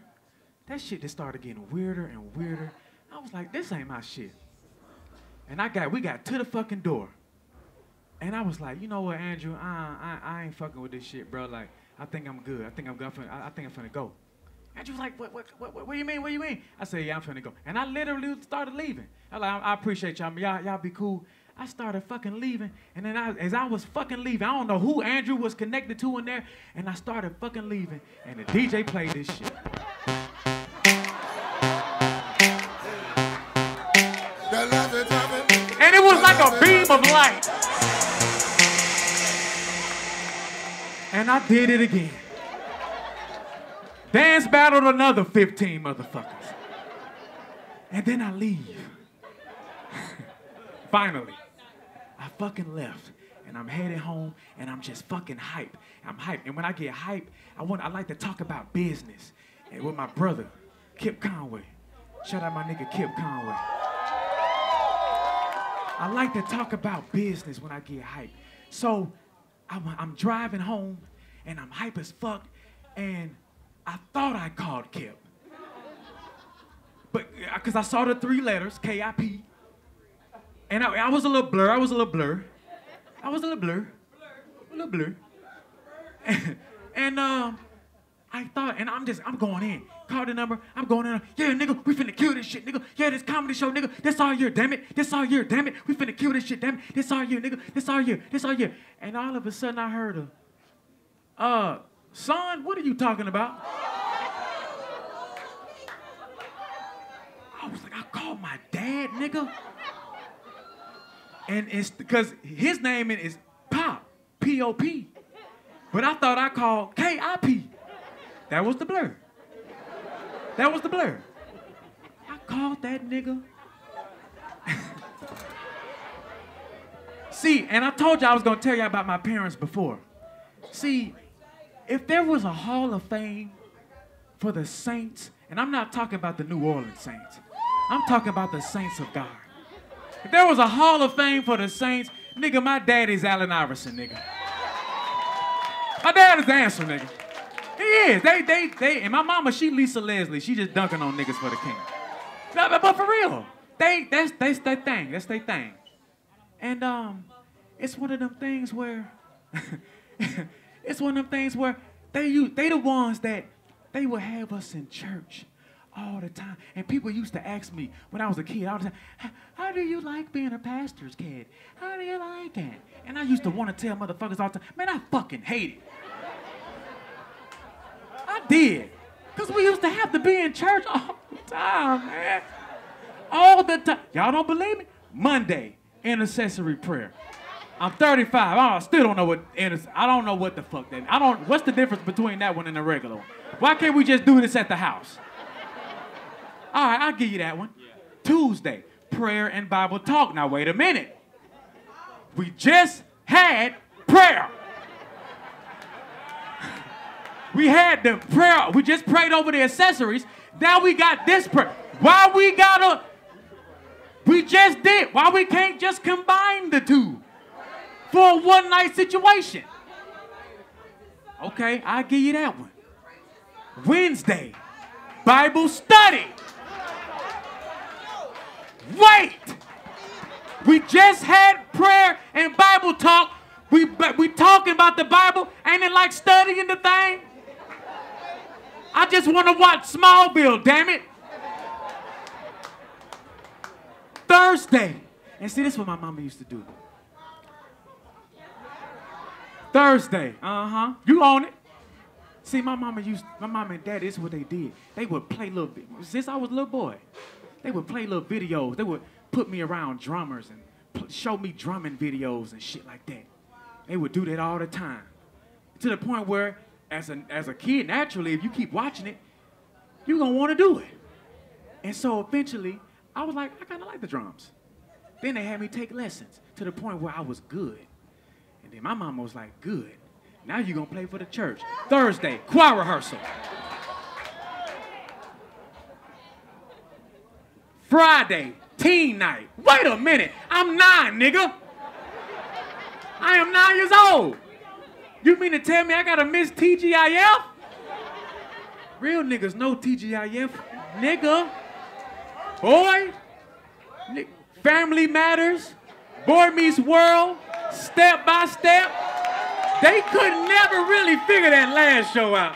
that shit just started getting weirder and weirder. I was like, this ain't my shit. And I got, we got to the fucking door. And I was like, you know what, Andrew, I, I, I ain't fucking with this shit, bro. Like, I think I'm good. I think I'm. I'm I, I think I'm finna go. Andrew was like, what, what, what, what, what do you mean? What do you mean? I said, yeah, I'm finna go. And I literally started leaving. I like, I, I appreciate y'all. Y'all, y'all be cool. I started fucking leaving, and then I, as I was fucking leaving, I don't know who Andrew was connected to in there, and I started fucking leaving, and the DJ played this shit. I did it again. Dance battled another 15 motherfuckers. And then I leave. Finally, I fucking left. And I'm headed home and I'm just fucking hype. I'm hype. And when I get hype, I want I like to talk about business. And with my brother, Kip Conway. Shout out my nigga Kip Conway. I like to talk about business when I get hype. So I'm, I'm driving home and I'm hype as fuck and I thought I called Kip. But because I saw the three letters, K-I-P. And I, I was a little blur, I was a little blur. I was a little blur. A little blur. and um, I thought, and I'm just, I'm going in. Call the number, I'm going in. Yeah, nigga, we finna kill this shit, nigga. Yeah, this comedy show, nigga. This all year, damn it. This all year, damn it. We finna kill this shit, damn it. This all year, nigga. This all year, this all year. And all of a sudden I heard a, uh, son, what are you talking about? I was like, I called my dad, nigga. And it's because his name is Pop, P-O-P. But I thought I called K-I-P. That was the blur. That was the blur. I called that nigga. See, and I told you I was gonna tell you about my parents before. See, if there was a Hall of Fame for the saints, and I'm not talking about the New Orleans saints, I'm talking about the saints of God. If there was a Hall of Fame for the saints, nigga, my daddy's Allen Iverson, nigga. My dad is the answer, nigga. He is. They, they, they, and my mama, she Lisa Leslie. She just dunking on niggas for the king. But, but for real, they, that's, that's their thing. That's their thing. And um, it's one of them things where, it's one of them things where they you they the ones that they would have us in church all the time. And people used to ask me when I was a kid all the time, "How- do you like being a pastor's kid? How do you like it? And I used to want to tell motherfuckers all the time, man, I fucking hate it. I did. Because we used to have to be in church all the time, man. All the time. Y'all don't believe me? Monday, intercessory prayer. I'm 35. I still don't know what I don't know what the fuck that. I don't. What's the difference between that one and the regular one? Why can't we just do this at the house? All right, I'll give you that one. Tuesday, prayer and Bible talk. Now wait a minute. We just had prayer. We had the prayer. We just prayed over the accessories. Now we got this prayer. Why we gotta? We just did. Why we can't just combine the two for a one night situation? Okay, I'll give you that one. Wednesday, Bible study. Wait! We just had prayer and Bible talk. We we talking about the Bible. Ain't it like studying the thing? I just want to watch Smallville, damn it. Thursday. And see, this is what my mama used to do. Thursday. Uh-huh. You on it. See, my mama used, my mama and daddy, this is what they did. They would play little, since I was a little boy, they would play little videos. They would put me around drummers and show me drumming videos and shit like that. They would do that all the time. To the point where, as a, as a kid, naturally, if you keep watching it, you're gonna wanna do it. And so eventually, I was like, I kinda like the drums. Then they had me take lessons to the point where I was good. Then my mama was like, good. Now you're gonna play for the church. Thursday, choir rehearsal. Friday, teen night. Wait a minute, I'm nine, nigga. I am nine years old. You mean to tell me I gotta miss TGIF? Real niggas know TGIF, nigga. Boy, Family Matters, Boy Meets World, Step by Step. They could never really figure that last show out.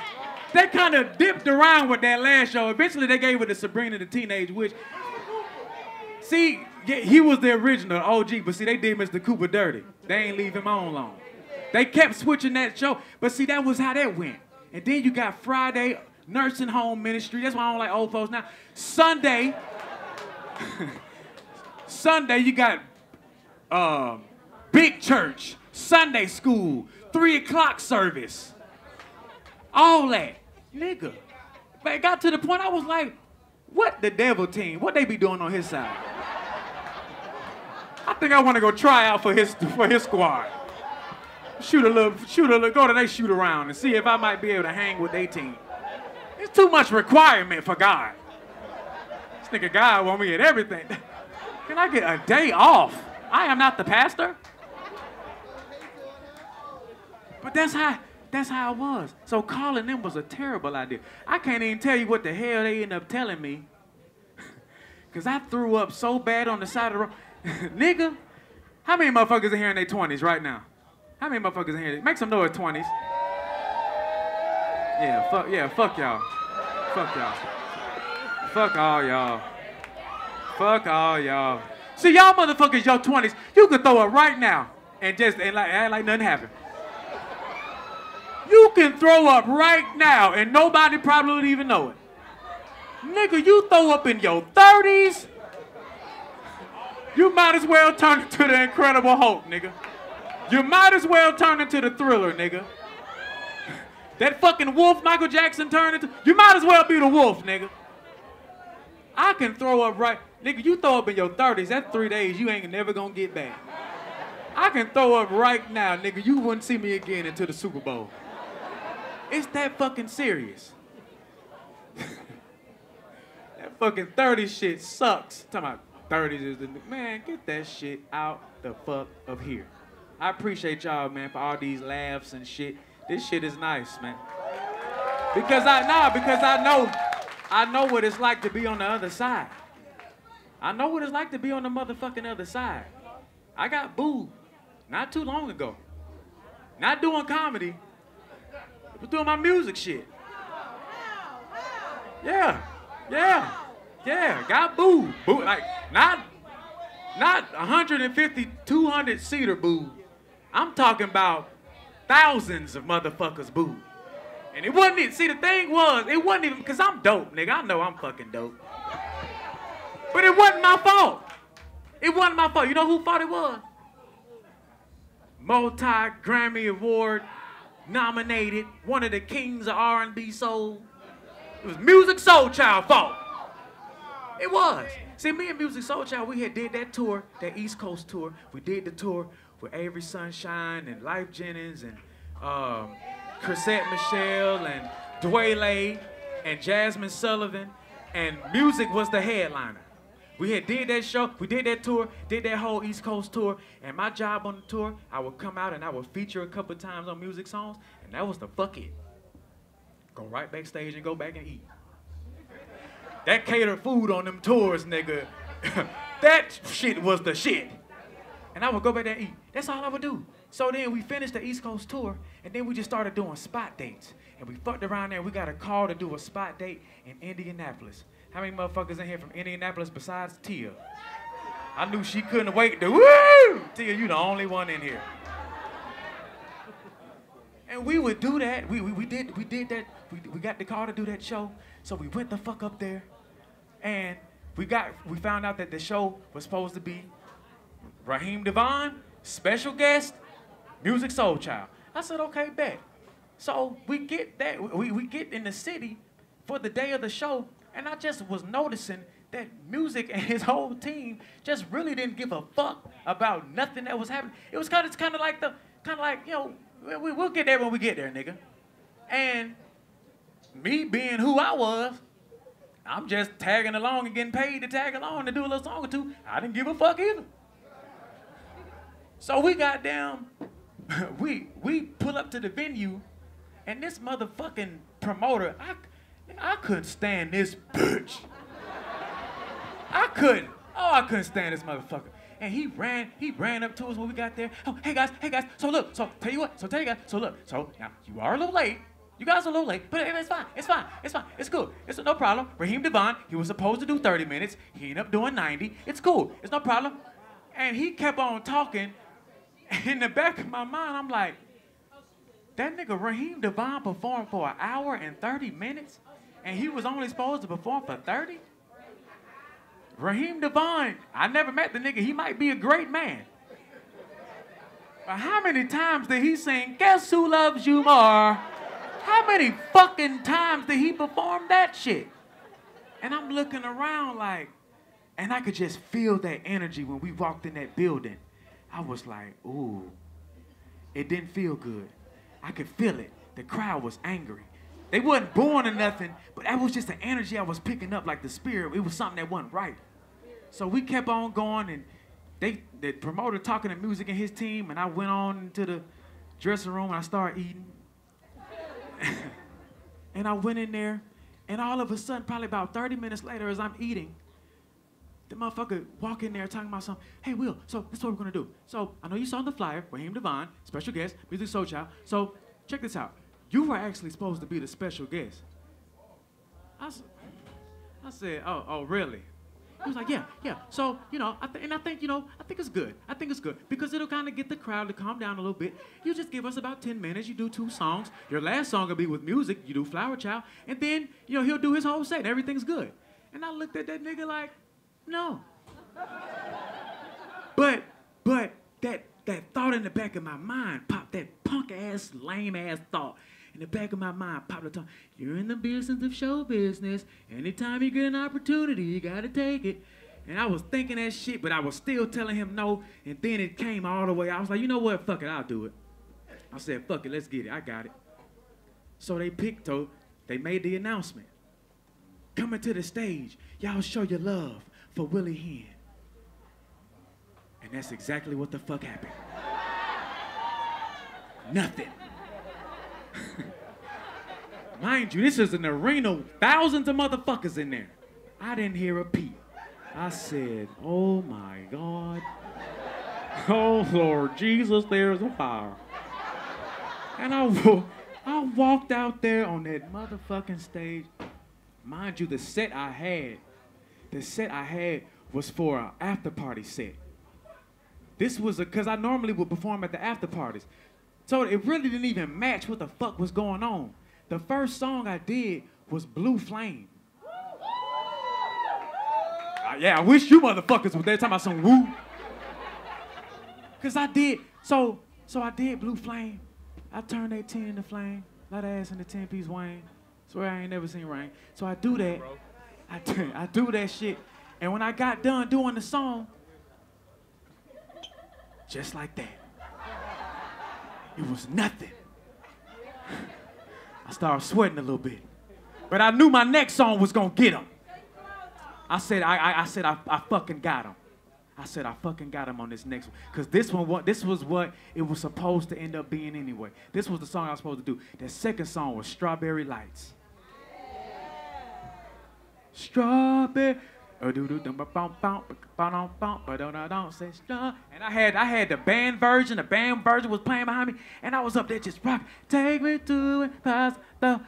They kind of dipped around with that last show. Eventually, they gave it to Sabrina the Teenage Witch. See, he was the original OG, but see, they did Mr. Cooper dirty. They ain't leave him on long. They kept switching that show, but see, that was how that went. And then you got Friday nursing home ministry. That's why I don't like old folks now. Sunday, Sunday you got um, big church, Sunday school, three o'clock service, all that, nigga. But it got to the point I was like, what the devil team? What they be doing on his side? I think I want to go try out for his for his squad. Shoot a little, shoot a little, go to they shoot around and see if I might be able to hang with their team. It's too much requirement for God. This nigga God want me at everything. Can I get a day off? I am not the pastor. But that's how that's how it was. So calling them was a terrible idea. I can't even tell you what the hell they ended up telling me. Cause I threw up so bad on the side of the road. Nigga, how many motherfuckers are here in their 20s right now? How many motherfuckers are here? Make some noise, 20s. Yeah, fuck yeah, fuck y'all. Fuck y'all. Fuck all y'all. Fuck all y'all. See y'all motherfuckers, your 20s, you could throw it right now and just and like act like nothing happened. You can throw up right now and nobody probably would even know it. Nigga, you throw up in your 30s, you might as well turn into the Incredible Hulk, nigga. You might as well turn into the Thriller, nigga. That fucking wolf Michael Jackson turned into, you might as well be the wolf, nigga. I can throw up right, nigga, you throw up in your 30s, that's three days you ain't never gonna get back. I can throw up right now, nigga. You wouldn't see me again until the Super Bowl. It's that fucking serious. that fucking 30 shit sucks. Talking about 30s is the man, get that shit out the fuck of here. I appreciate y'all, man, for all these laughs and shit. This shit is nice, man. Because I nah, because I know, I know what it's like to be on the other side. I know what it's like to be on the motherfucking other side. I got booed not too long ago. Not doing comedy, but doing my music shit. Yeah, yeah, yeah. Got booed. Boo, like not, not 150, 200 seater booed. I'm talking about thousands of motherfuckers booed. And it wasn't it. See, the thing was, it wasn't even because I'm dope, nigga. I know I'm fucking dope. But it wasn't my fault. It wasn't my fault. You know who fault it was? Multi Grammy Award nominated, one of the kings of R&B soul. It was Musiq Soulchild fault. It was. See, me and Musiq Soulchild, we had did that tour, that East Coast tour. We did the tour with Avery Sunshine and Lyfe Jennings and um, Chrisette Michele and Dwayne and Jasmine Sullivan. And Musiq was the headliner. We had did that show, we did that tour, did that whole East Coast tour, and my job on the tour, I would come out and I would feature a couple times on Musiq songs, and that was the fuck it. Go right backstage and go back and eat. That catered food on them tours, nigga. that shit was the shit. And I would go back there and eat. That's all I would do. So then we finished the East Coast tour, and then we just started doing spot dates. And we fucked around there. We got a call to do a spot date in Indianapolis. How many motherfuckers in here from Indianapolis besides Tia? I knew she couldn't wait to woo! Tia, you the only one in here. And we would do that. We, we, we did we did that. We, we got the call to do that show. So we went the fuck up there. And we got we found out that the show was supposed to be Raheem DeVaughn, special guest, Musiq Soulchild. I said, okay, bet. So we get that we, we get in the city for the day of the show, and I just was noticing that Musiq and his whole team just really didn't give a fuck about nothing that was happening. It was kind of kind of like the kind of like you know we, we'll get there when we get there, nigga. And me being who I was, I'm just tagging along and getting paid to tag along to do a little song or two. I didn't give a fuck either. So we got down, we we pull up to the venue, and this motherfucking promoter, I I couldn't stand this bitch. I couldn't. Oh, I couldn't stand this motherfucker. And he ran, he ran up to us when we got there. Oh, hey guys, hey guys. So look, so tell you what, so tell you guys, so look, so now you are a little late. You guys are a little late, but it's fine, it's fine, it's fine, it's cool. It's no problem. Raheem DeVaughn, he was supposed to do 30 minutes. He ended up doing 90. It's cool, it's no problem. And he kept on talking. In the back of my mind, I'm like, that nigga Raheem DeVaughn performed for an hour and 30 minutes, and he was only supposed to perform for 30? Raheem DeVaughn, I never met the nigga. He might be a great man. But how many times did he sing, Guess Who Loves You More? How many fucking times did he perform that shit? And I'm looking around like, and I could just feel that energy when we walked in that building. I was like, ooh, it didn't feel good. I could feel it. The crowd was angry. They wasn't born or nothing, but that was just the energy I was picking up, like the spirit. It was something that wasn't right. So we kept on going, and they the promoter talking to Musiq and his team, and I went on into the dressing room and I started eating. and I went in there, and all of a sudden, probably about 30 minutes later, as I'm eating, the motherfucker walk in there talking about something. Hey, Will, so this is what we're gonna do. So I know you saw the flyer, Raheem DeVaughn, special guest, Musiq Soulchild. So check this out. You were actually supposed to be the special guest. I, I said, oh, oh, really? He was like, yeah, yeah. So, you know, I and I think, you know, I think it's good. I think it's good because it'll kind of get the crowd to calm down a little bit. You just give us about 10 minutes. You do two songs. Your last song will be with Musiq. You do Flower Child. And then, you know, he'll do his whole set. and Everything's good. And I looked at that nigga like, no. But, but that, that thought in the back of my mind popped, that punk ass, lame ass thought. In the back of my mind popped the thought, you're in the business of show business. Anytime you get an opportunity, you gotta take it. And I was thinking that shit, but I was still telling him no. And then it came all the way. I was like, you know what? Fuck it, I'll do it. I said, fuck it, let's get it. I got it. So they picked her. They made the announcement. Coming to the stage, y'all show your love for Willie HyN. And that's exactly what the fuck happened. Nothing. Mind you, this is an arena, thousands of motherfuckers in there. I didn't hear a peep. I said, oh my God. Oh Lord Jesus, there's a fire. And I, I walked out there on that motherfucking stage. Mind you, the set I had, the set I had was for an after party set. This was a, cause I normally would perform at the after parties. So it really didn't even match what the fuck was going on. The first song I did was Blue Flame. Uh, yeah, I wish you motherfuckers was there talking about some woo. Cause I did, so so I did Blue Flame. I turned that 10 into flame, Lot of ass in the 10 piece Wayne. Swear I ain't never seen rain. So I do that. I I do that shit. And when I got done doing the song, just like that, it was nothing. I started sweating a little bit. But I knew my next song was gonna get him. I said, I, I, I said, I, I fucking got him. I said, I fucking got him on this next one. Cause this one, this was what it was supposed to end up being anyway. This was the song I was supposed to do. The second song was Strawberry Lights. Strawberry. And I had I had the band version. The band version was playing behind me, and I was up there just rock. Take me to it, pass the.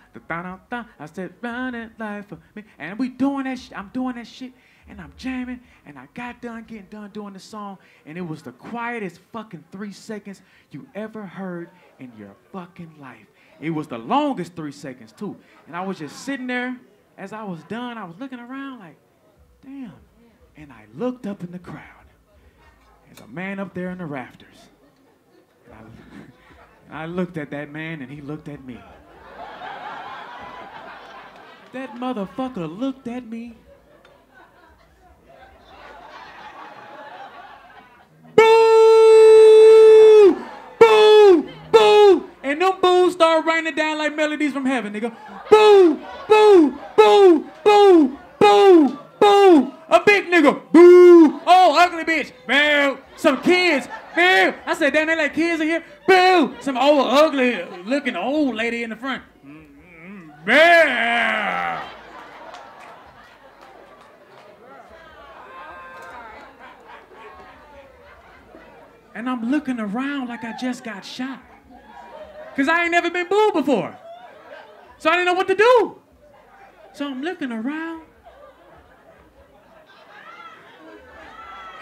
I said, run it life for me, and we doing that. shit. I'm doing that shit, and I'm jamming, and I got done getting done doing the song, and it was the quietest fucking three seconds you ever heard in your fucking life. It was the longest three seconds too, and I was just sitting there. As I was done, I was looking around like, damn. And I looked up in the crowd. There's a man up there in the rafters. And I, and I looked at that man and he looked at me. That motherfucker looked at me. Boo! Boo! Boo! And them boos start raining down like melodies from heaven, nigga. Boo! Boo! Boo! Boo! Boo! A big nigga. Boo! Oh, ugly bitch. Boo! Some kids. Boo! I said, damn, they like kids in here. Boo! Some old ugly looking old lady in the front. Boo! And I'm looking around like I just got shot. Because I ain't never been booed before. So I didn't know what to do. So I'm looking around.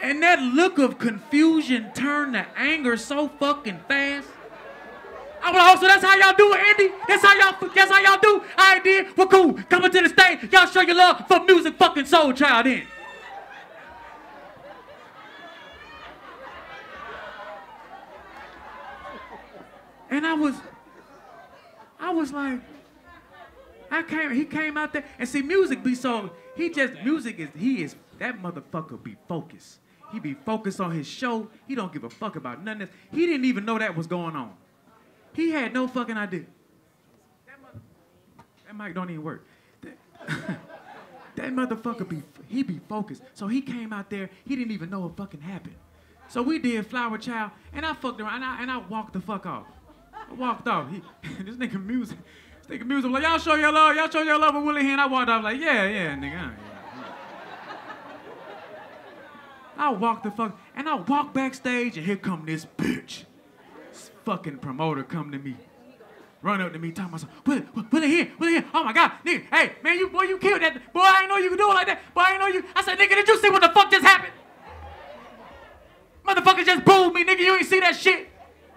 And that look of confusion turned to anger so fucking fast. I was like, oh, so that's how y'all do it, Andy? That's how y'all, that's how y'all do? I did. Well, cool. Coming to the stage. Y'all show your love for music fucking soul child in. And I was, I was like, I came, he came out there, and see, Musiq be so, he just, Musiq is, he is, that motherfucker be focused. He be focused on his show. He don't give a fuck about nothing this. He didn't even know that was going on. He had no fucking idea. That, mother, that mic don't even work. That, that motherfucker be, he be focused. So he came out there, he didn't even know what fucking happened. So we did Flower Child, and I fucked around, and I, and I walked the fuck off. I walked off. He, this nigga Musiq, this nigga Musiq like, y'all show your love, y'all show your love with Willie HyN. I walked off like, yeah, yeah, nigga. yeah, yeah. I walked the fuck, and I walk backstage, and here come this bitch. This fucking promoter come to me. Run up to me, talking about, Willie, here, Hen, Willie here? Oh my God, nigga, hey, man, you, boy, you killed that. Boy, I ain't know you could do it like that. Boy, I ain't know you. I said, nigga, did you see what the fuck just happened? Motherfucker just booed me, nigga. You ain't see that shit.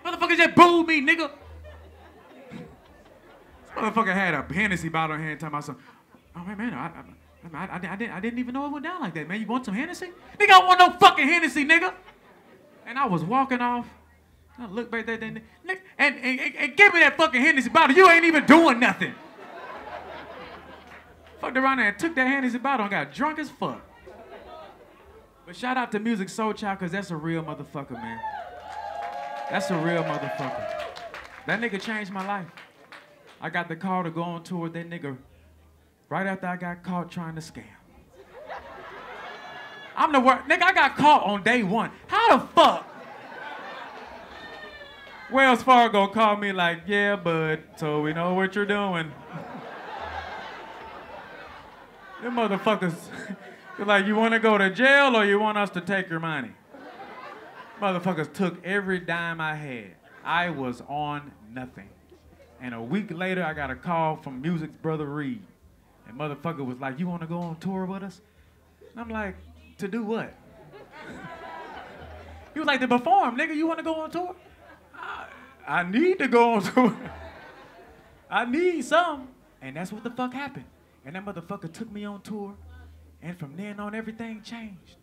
Motherfucker just booed me, nigga. This motherfucker had a Hennessy bottle in hand, talking some. Oh man, man, I, I, I, I, I, didn't, I didn't even know it went down like that, man. You want some Hennessy? Nigga, I want no fucking Hennessy, nigga. And I was walking off. I looked back there, and, and, and, and give me that fucking Hennessy bottle. You ain't even doing nothing. Fucked around there and took that Hennessy bottle and got drunk as fuck. But shout out to Musiq Soulchild, cause that's a real motherfucker, man. That's a real motherfucker. That nigga changed my life. I got the call to go on tour with that nigga right after I got caught trying to scam. I'm the worst. Nigga, I got caught on day one. How the fuck? Wells Fargo called me like, yeah, bud, so we know what you're doing. Them motherfuckers, they're like, you want to go to jail or you want us to take your money? Motherfuckers took every dime I had. I was on nothing. And a week later, I got a call from Musiq's brother Reed. And motherfucker was like, you want to go on tour with us? And I'm like, to do what? he was like, to perform, nigga. You want to go on tour? I, I need to go on tour. I need some. And that's what the fuck happened. And that motherfucker took me on tour. And from then on, everything changed.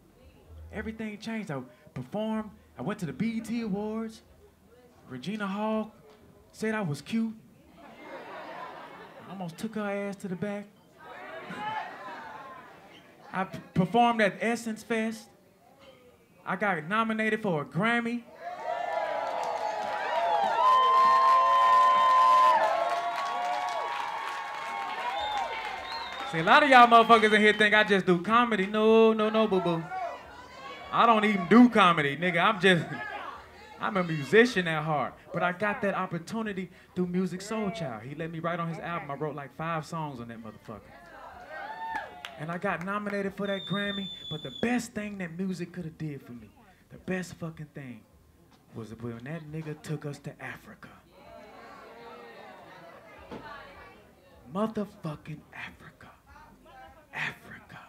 Everything changed. I performed. I went to the BET Awards. Regina Hall said I was cute. I almost took her ass to the back. I performed at Essence Fest. I got nominated for a Grammy. See, a lot of y'all motherfuckers in here think I just do comedy. No, no, no, boo boo. I don't even do comedy, nigga. I'm just, I'm a musician at heart. But I got that opportunity through Musiq Soulchild. He let me write on his album. I wrote like five songs on that motherfucker. And I got nominated for that Grammy. But the best thing that Musiq could have did for me, the best fucking thing, was when that nigga took us to Africa. Motherfucking Africa. Africa.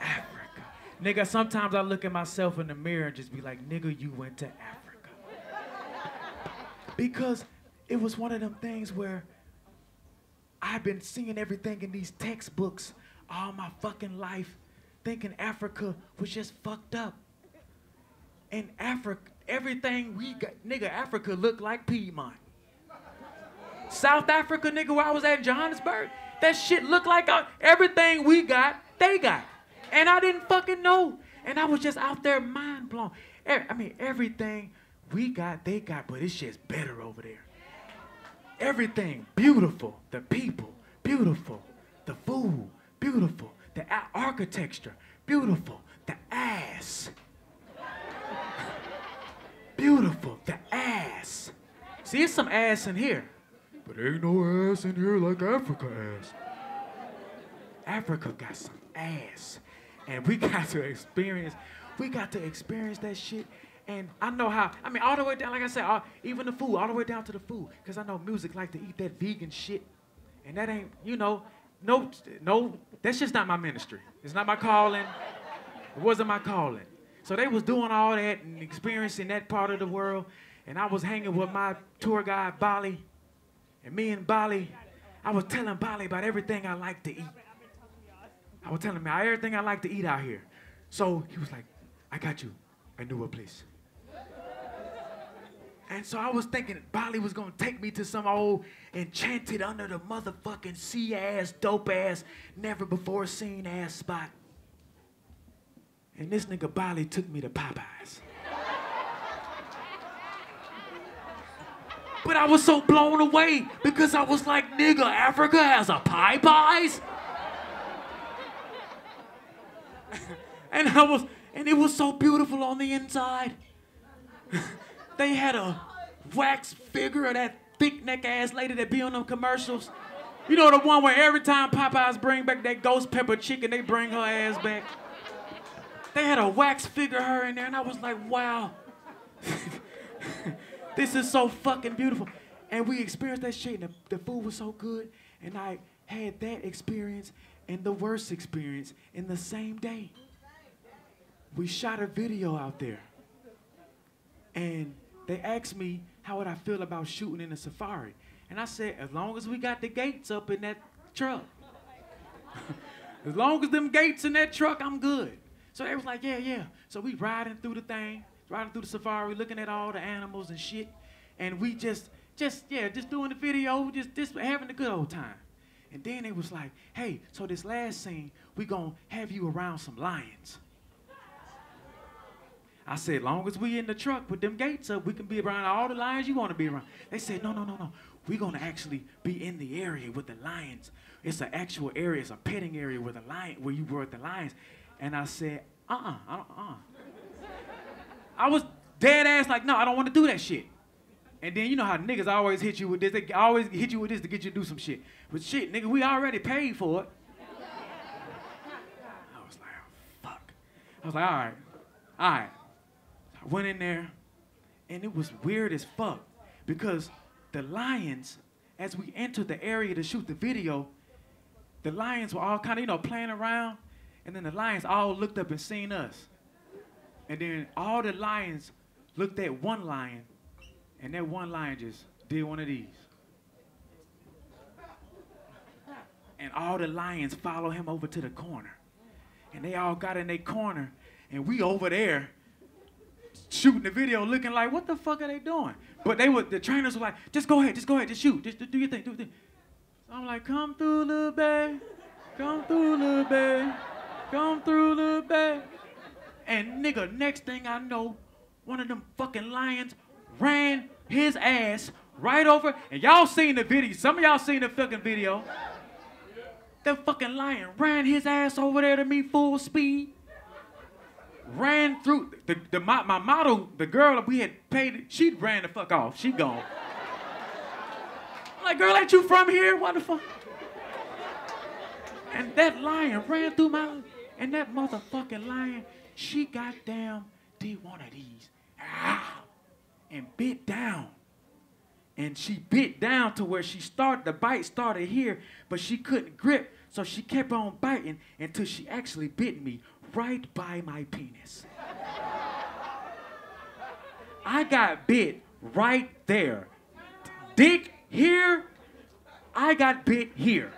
Africa. Nigga, sometimes I look at myself in the mirror and just be like, nigga, you went to Africa. Because it was one of them things where I've been seeing everything in these textbooks all my fucking life, thinking Africa was just fucked up. And Africa, everything we got, nigga, Africa looked like Piedmont. South Africa, nigga, where I was at Johannesburg, that shit looked like uh, everything we got, they got. And I didn't fucking know. And I was just out there mind blown. I mean, everything we got, they got, but it's just better over there. Everything beautiful. The people, beautiful. The food, beautiful. The architecture, beautiful. The ass, beautiful. The ass. See, it's some ass in here. But ain't no ass in here like Africa ass. Africa got some ass. And we got to experience, we got to experience that shit. And I know how, I mean, all the way down, like I said, all, even the food, all the way down to the food. Because I know Musiq like to eat that vegan shit. And that ain't, you know, no, no, that's just not my ministry. It's not my calling. It wasn't my calling. So they was doing all that and experiencing that part of the world. And I was hanging with my tour guide, Bali. And me and Bali, I was telling Bali about everything I like to eat. I was telling him everything I like to eat out here. So he was like, I got you. I knew a place. And so I was thinking Bali was gonna take me to some old enchanted under the motherfucking sea ass, dope ass, never before seen ass spot. And this nigga Bali took me to Popeyes. But I was so blown away because I was like, nigga, Africa has a pies? and I was, and it was so beautiful on the inside. they had a wax figure of that thick neck ass lady that be on them commercials. You know the one where every time Popeyes bring back that ghost pepper chicken, they bring her ass back. They had a wax figure of her in there, and I was like, wow. this is so fucking beautiful. And we experienced that shit, and the, the food was so good. And I had that experience and the worst experience in the same day. We shot a video out there. And they asked me how would I feel about shooting in a safari. And I said, as long as we got the gates up in that truck. as long as them gates in that truck, I'm good. So they was like, yeah, yeah. So we riding through the thing, riding through the safari, looking at all the animals and shit. And we just, just, yeah, just doing the video, just, just having a good old time. And then it was like, hey, so this last scene, we gonna have you around some lions. I said, long as we in the truck with them gates up, we can be around all the lions you want to be around. They said, no, no, no, no. We're gonna actually be in the area with the lions. It's an actual area, it's a petting area where the lion, where you were with the lions. And I said, uh-uh, I don't, uh. I was dead ass like, no, I don't want to do that shit. And then you know how niggas always hit you with this. They always hit you with this to get you to do some shit. But shit, nigga, we already paid for it. I was like, oh, fuck. I was like, all right, all right. I went in there, and it was weird as fuck because the lions, as we entered the area to shoot the video, the lions were all kind of, you know, playing around, and then the lions all looked up and seen us. And then all the lions looked at one lion, and that one lion just did one of these. And all the lions follow him over to the corner. And they all got in their corner, and we over there shooting the video looking like, what the fuck are they doing? But they were, the trainers were like, just go ahead, just go ahead, just shoot, just do your thing, do your thing. So I'm like, come through, little babe, come through, little babe, come through, little babe. And nigga, next thing I know, one of them fucking lions ran his ass right over, and y'all seen the video, some of y'all seen the fucking video. That fucking lion ran his ass over there to me full speed ran through the, the my, my model, the girl we had paid, she ran the fuck off. She gone. I'm like, girl, ain't you from here? What the fuck? And that lion ran through my, and that motherfucking lion, she got down, did one of these, ah, and bit down. And she bit down to where she started, the bite started here, but she couldn't grip. So she kept on biting until she actually bit me right by my penis. I got bit right there. Dick here, I got bit here.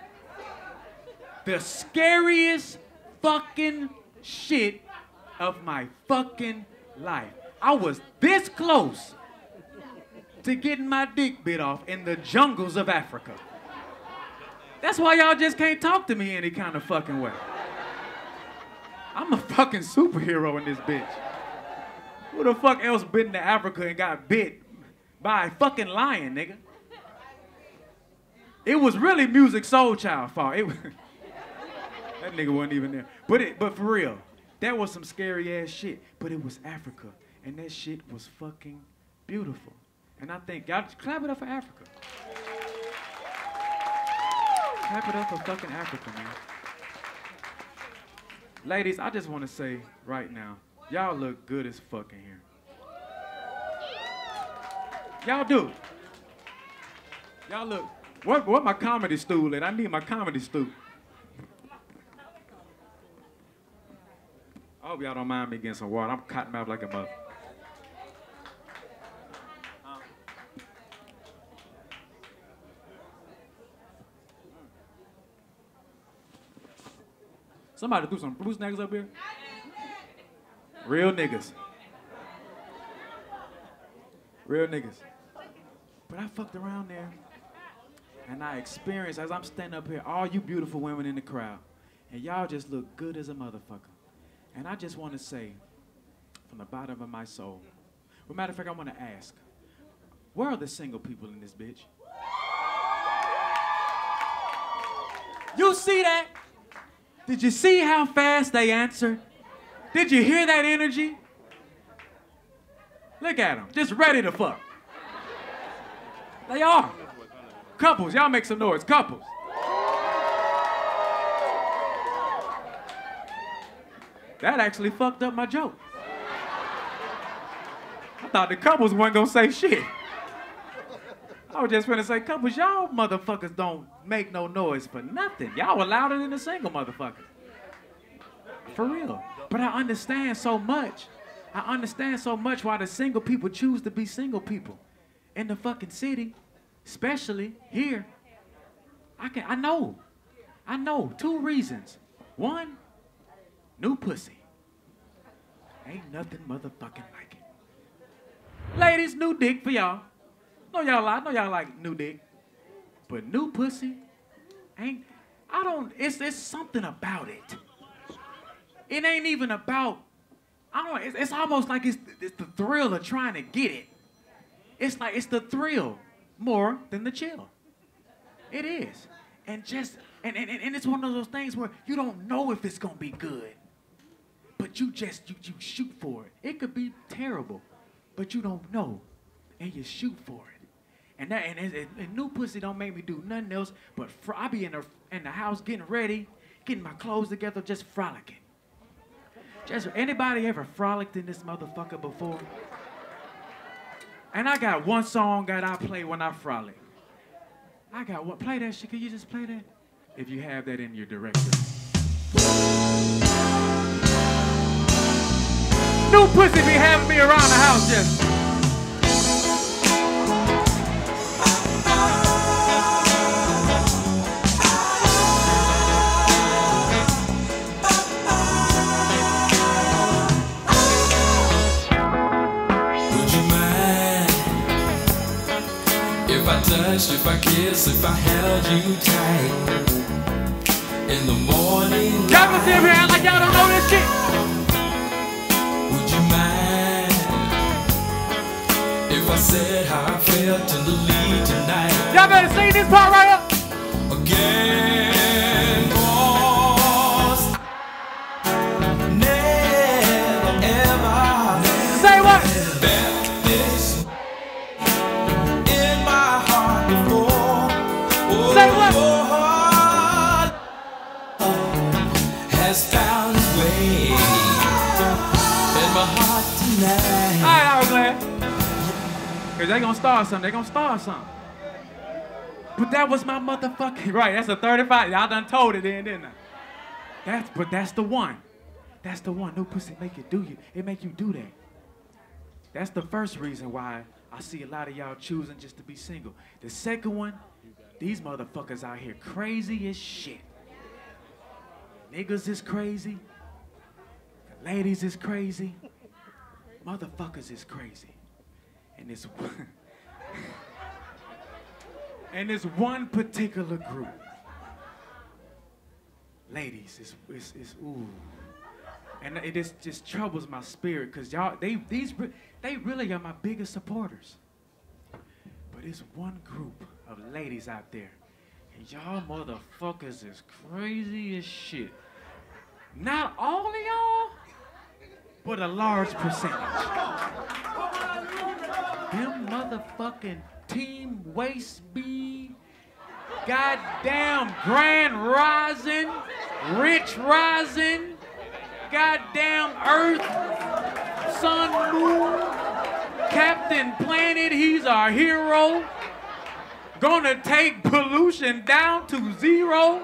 The scariest fucking shit of my fucking life. I was this close to getting my dick bit off in the jungles of Africa. That's why y'all just can't talk to me any kind of fucking way. I'm a fucking superhero in this bitch. Who the fuck else been to Africa and got bit by a fucking lion, nigga? It was really Musiq Soulchild fault. It, that nigga wasn't even there. But it, but for real, that was some scary ass shit. But it was Africa, and that shit was fucking beautiful. And I think y'all clap it up for Africa. Clap it up for fucking Africa, man. Ladies, I just want to say right now, y'all look good as fuck in here. Y'all do. Y'all look. What what my comedy stool at? I need my comedy stool. I hope y'all don't mind me getting some water. I'm cotton mouth like a mother. Somebody threw some fruit snacks up here. Real niggas. Real niggas. But I fucked around there. And I experienced, as I'm standing up here, all you beautiful women in the crowd. And y'all just look good as a motherfucker. And I just want to say, from the bottom of my soul, well, matter of fact, I want to ask, where are the single people in this bitch? You see that? Did you see how fast they answered? Did you hear that energy? Look at them, just ready to fuck. They are. Couples, y'all make some noise. Couples. That actually fucked up my joke. I thought the couples weren't gonna say shit. I was just gonna say, couples, y'all motherfuckers don't make no noise for nothing. Y'all are louder than a single motherfucker. For real. But I understand so much. I understand so much why the single people choose to be single people in the fucking city, especially here. I can I know. I know two reasons. One, new pussy. Ain't nothing motherfucking like it. Ladies, new dick for y'all. No y'all I know y'all like new dick. But new pussy ain't I don't it's it's something about it. It ain't even about I don't. It's, it's almost like it's, it's the thrill of trying to get it. It's like it's the thrill more than the chill. It is. And just and, and, and it's one of those things where you don't know if it's gonna be good. But you just you, you shoot for it. It could be terrible, but you don't know. And you shoot for it. And that and, and, and new pussy don't make me do nothing else but fr- I be in the in the house getting ready, getting my clothes together, just frolicking. Just anybody ever frolicked in this motherfucker before? And I got one song that I play when I frolic. I got one. Play that shit. Can you just play that? If you have that in your directory. New pussy be having me around the house just. Touched, if I kissed, if I held you tight in the morning? Y'all gonna sit up here and act like y'all don't know this shit. Would you mind if I said how I felt in the lead tonight? Y'all better sing this part right up. Again, Cause they gonna start something. They gonna start something. But that was my motherfucking right. That's a 35. Y'all done told it then, didn't I? That's but that's the one. That's the one. No pussy make it do you. It make you do that. That's the first reason why I see a lot of y'all choosing just to be single. The second one, these motherfuckers out here crazy as shit. Niggas is crazy. The ladies is crazy. Motherfuckers is crazy. And this one, and this one particular group. Ladies, it's, it's, it's ooh. And it just, just troubles my spirit because y'all, they, these, they really are my biggest supporters. But it's one group of ladies out there. And y'all motherfuckers is crazy as shit. Not all of y'all, but a large percentage. Motherfucking Team Waste B, goddamn Grand Rising, Rich Rising, goddamn Earth, Sun, Moon, Captain Planet, he's our hero. Gonna take pollution down to zero.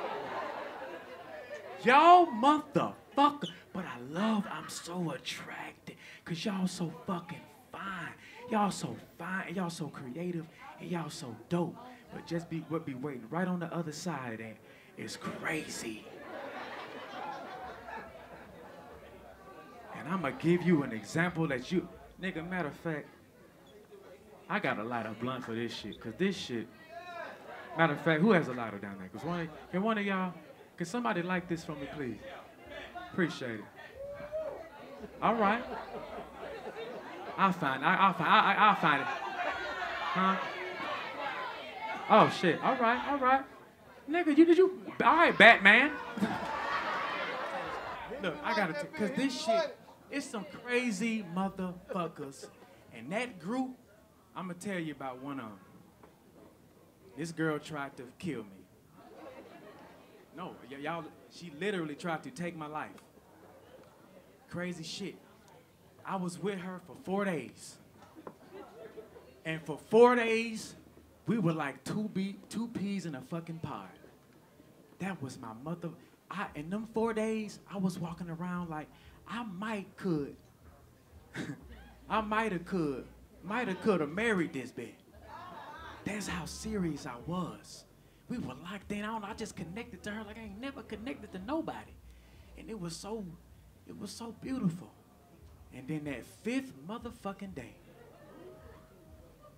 Y'all motherfucker. But I love, I'm so attracted. Cause y'all so fucking fine. Y'all so fine, y'all so creative, and y'all so dope. But just be what be waiting right on the other side of that is crazy. And I'm gonna give you an example that you, nigga, matter of fact, I got a light of blunt for this shit, cause this shit, matter of fact, who has a lighter down there? Cause one, can one of y'all, can somebody light this for me, please? Appreciate it. All right. I'll find. I, I'll find. I, I, I'll find it. Huh? Oh shit. All right. All right. Nigga, you did you? All right, Batman. Look, I gotta, t- cause this shit, it's some crazy motherfuckers, and that group, I'm gonna tell you about one of them. This girl tried to kill me. No, y'all, she literally tried to take my life. Crazy shit. I was with her for four days. And for four days, we were like two, be- two peas in a fucking pod. That was my mother. I, in them four days, I was walking around like I might could. I might have could. Might have could have married this bitch. That's how serious I was. We were locked in. I don't know. I just connected to her like I ain't never connected to nobody. And it was so, it was so beautiful. And then that fifth motherfucking day,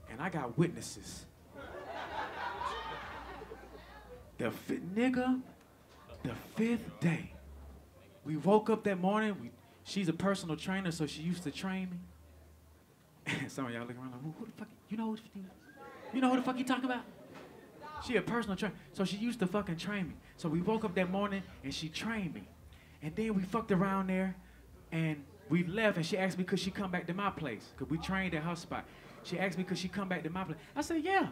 and I got witnesses. The fi- nigga, the fifth day, we woke up that morning. We she's a personal trainer, so she used to train me. Some of y'all looking around like, who, who the fuck? You know, who- you know who the fuck you talking about? She a personal trainer, so she used to fucking train me. So we woke up that morning and she trained me, and then we fucked around there, and we left. And she asked me could she come back to my place? Cause we trained at her spot. She asked me could she come back to my place. I said yeah.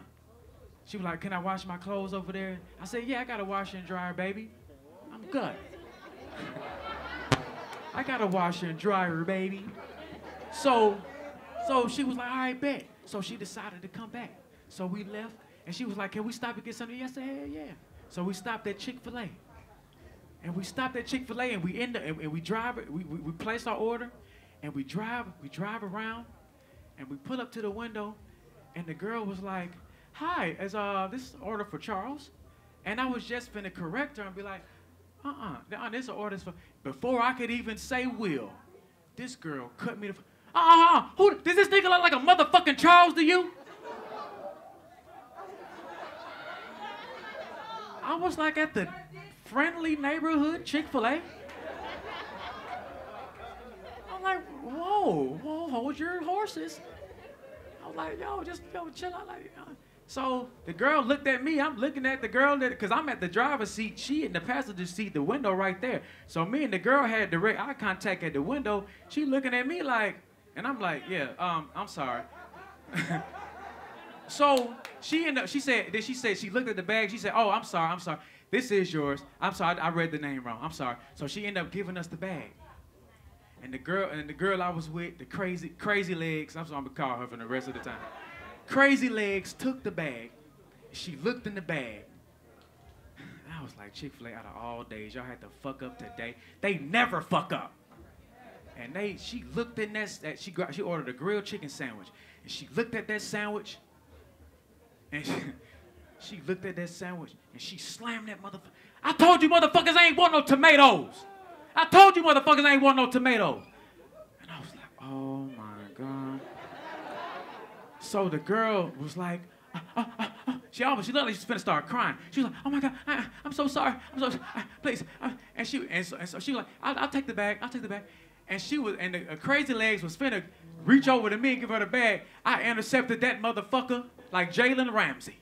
She was like, can I wash my clothes over there? I said yeah, I got a washer and dryer, baby. I'm good. I got a washer and dryer, baby. So, so she was like, all right, bet. So she decided to come back. So we left, and she was like, can we stop and get something? I said, hell yeah. So we stopped at Chick-fil-A. And we stopped at Chick-fil-A, and we end up, and, and we drive, we, we, we place our order, and we drive, we drive around, and we pull up to the window, and the girl was like, hi, is uh this order for Charles? And I was just finna correct her and be like, uh-uh, nah, this order is for, before I could even say will, this girl cut me the, f- uh-uh, who, does this nigga look like a motherfucking Charles to you? I was like at the friendly neighborhood Chick-fil-A. I'm like, whoa, whoa, hold your horses. I was like, yo, just yo, chill out. Like, uh. So the girl looked at me. I'm looking at the girl cause I'm at the driver's seat. She in the passenger seat, the window right there. So me and the girl had direct eye contact at the window. She looking at me like, and I'm like, yeah, um, I'm sorry. So she ended up, she said, then she said, she looked at the bag. She said, oh, I'm sorry, I'm sorry. This is yours. I'm sorry, I read the name wrong. I'm sorry. So she ended up giving us the bag. And the girl, and the girl I was with, the crazy, crazy legs, I'm sorry, I'm gonna call her for the rest of the time. Crazy legs took the bag. She looked in the bag. And I was like, Chick-fil-A out of all days, y'all had to fuck up today. They never fuck up. And they, she looked in that, that she got, she ordered a grilled chicken sandwich. And she looked at that sandwich, and she, she looked at that sandwich, and she slammed that motherfucker. I told you motherfuckers I ain't want no tomatoes. I told you motherfuckers I ain't want no tomatoes. And I was like, oh my God. So the girl was like, uh, uh, uh, uh. she almost, she looked like was finna start crying. She was like, oh my God, I, I'm so sorry, I'm so sorry, please. Uh, and she, and so, and so she was like, I'll, I'll take the bag, I'll take the bag. And she was, and the uh, crazy legs was finna reach over to me and give her the bag. I intercepted that motherfucker like Jalen Ramsey.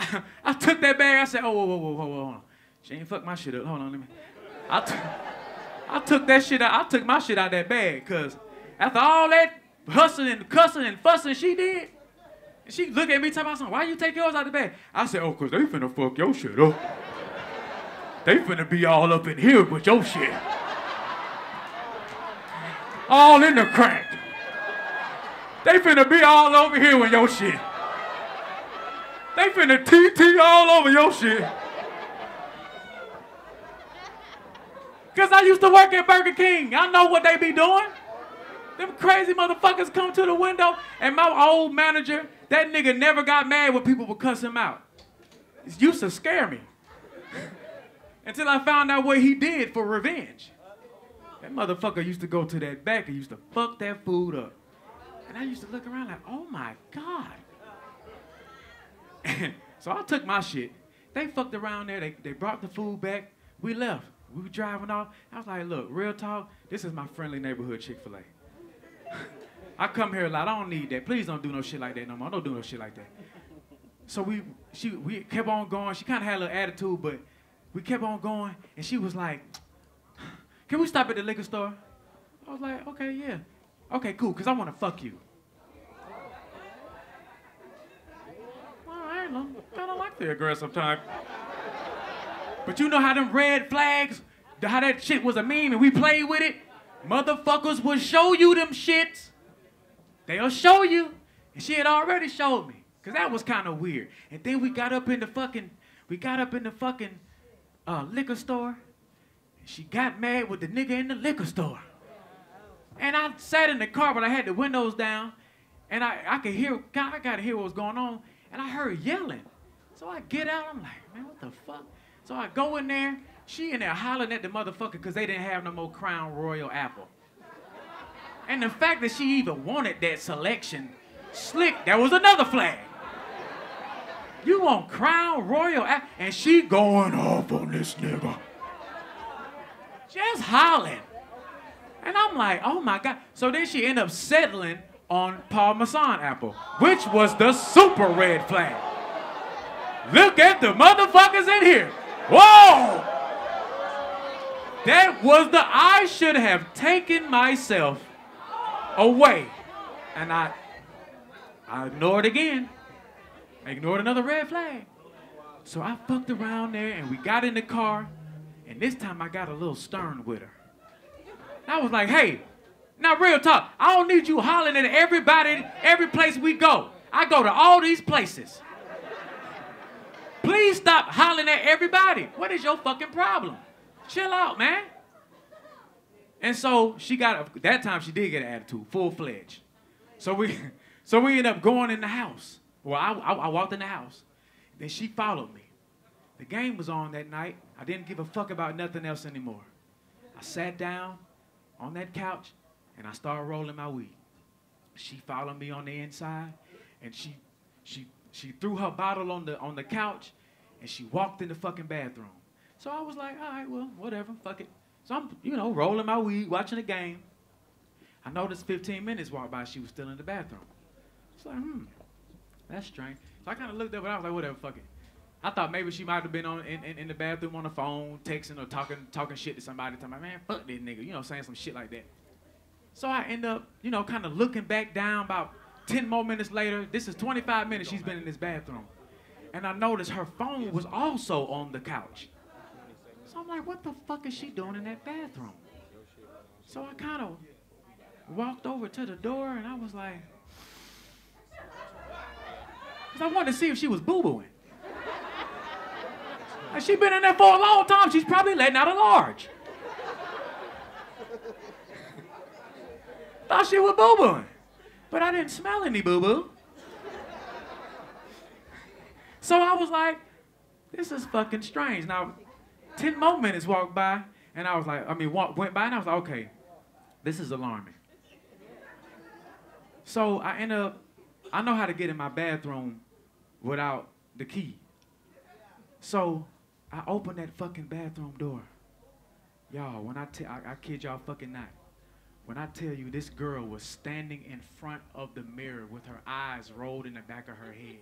I, took that bag, I said, oh, whoa, whoa, whoa, whoa, whoa, hold on. She ain't fuck my shit up, hold on, let me. I, took that shit out, I took my shit out that bag, cause after all that hustling and cussing and fussing she did, she looked at me talking about something, why you take yours out of the bag? I said, oh, cause they finna fuck your shit up. They finna be all up in here with your shit. All in the crack. They finna be all over here with your shit. They finna TT all over your shit. Cause I used to work at Burger King. I know what they be doing. Them crazy motherfuckers come to the window, and my old manager, that nigga never got mad when people would cuss him out. It used to scare me. Until I found out what he did for revenge. That motherfucker used to go to that back and used to fuck that food up. And I used to look around like, oh my God. so I took my shit. They fucked around there. They, they brought the food back. We left. We were driving off. I was like, look, real talk, this is my friendly neighborhood Chick-fil-A. I come here a lot. I don't need that. Please don't do no shit like that no more. Don't do no shit like that. So we she we kept on going. She kind of had a little attitude, but we kept on going. And she was like, can we stop at the liquor store? I was like, okay, yeah. Okay, cool, because I want to fuck you. I kind of like the aggressive type. But you know how them red flags, how that shit was a meme and we played with it? Motherfuckers will show you them shits. They'll show you. And she had already showed me. Cause that was kind of weird. And then we got up in the fucking, we got up in the fucking uh, liquor store. She got mad with the nigga in the liquor store. And I sat in the car, but I had the windows down. And I, I could hear, God, I gotta hear what was going on. And I heard yelling. So I get out, I'm like, man, what the fuck? So I go in there, she in there hollering at the motherfucker because they didn't have no more Crown Royal Apple. And the fact that she even wanted that selection, slick, that was another flag. You want Crown Royal Apple? And she going off on this nigga. Just hollering. And I'm like, oh my God. So then she end up settling on Paul Masson apple, which was the super red flag. Look at the motherfuckers in here. Whoa! That was the, I should have taken myself away. And I, I ignored again. I ignored another red flag. So I fucked around there and we got in the car. And this time I got a little stern with her. I was like, hey, now real talk, I don't need you hollering at everybody, every place we go. I go to all these places. Please stop hollering at everybody. What is your fucking problem? Chill out, man. And so she got a, that time she did get an attitude, full fledged. So we, so we ended up going in the house. Well, I, I, I walked in the house. Then she followed me. The game was on that night. I didn't give a fuck about nothing else anymore. I sat down on that couch and I started rolling my weed. She followed me on the inside and she she she threw her bottle on the on the couch and she walked in the fucking bathroom. So I was like, all right, well, whatever, fuck it. So I'm, you know, rolling my weed, watching the game. I noticed 15 minutes walked by, she was still in the bathroom. It's like, hmm, that's strange. So I kind of looked up and I was like, whatever, fuck it. I thought maybe she might have been on in, in, in, the bathroom on the phone, texting or talking talking shit to somebody. Talking man, fuck this nigga, you know, saying some shit like that. So I end up, you know, kind of looking back down about 10 more minutes later. This is 25 minutes she's been in this bathroom. And I noticed her phone was also on the couch. So I'm like, what the fuck is she doing in that bathroom? So I kind of walked over to the door and I was like, because I wanted to see if she was boo booing. And she been in there for a long time. She's probably letting out a large. Thought she was boo booing. But I didn't smell any boo boo. So I was like, this is fucking strange. Now, 10 more minutes walked by, and I was like, I mean, walk, went by, and I was like, okay, this is alarming. So I end up, I know how to get in my bathroom without the key. So I open that fucking bathroom door. Y'all, when I I, I kid y'all fucking not. When I tell you this girl was standing in front of the mirror with her eyes rolled in the back of her head,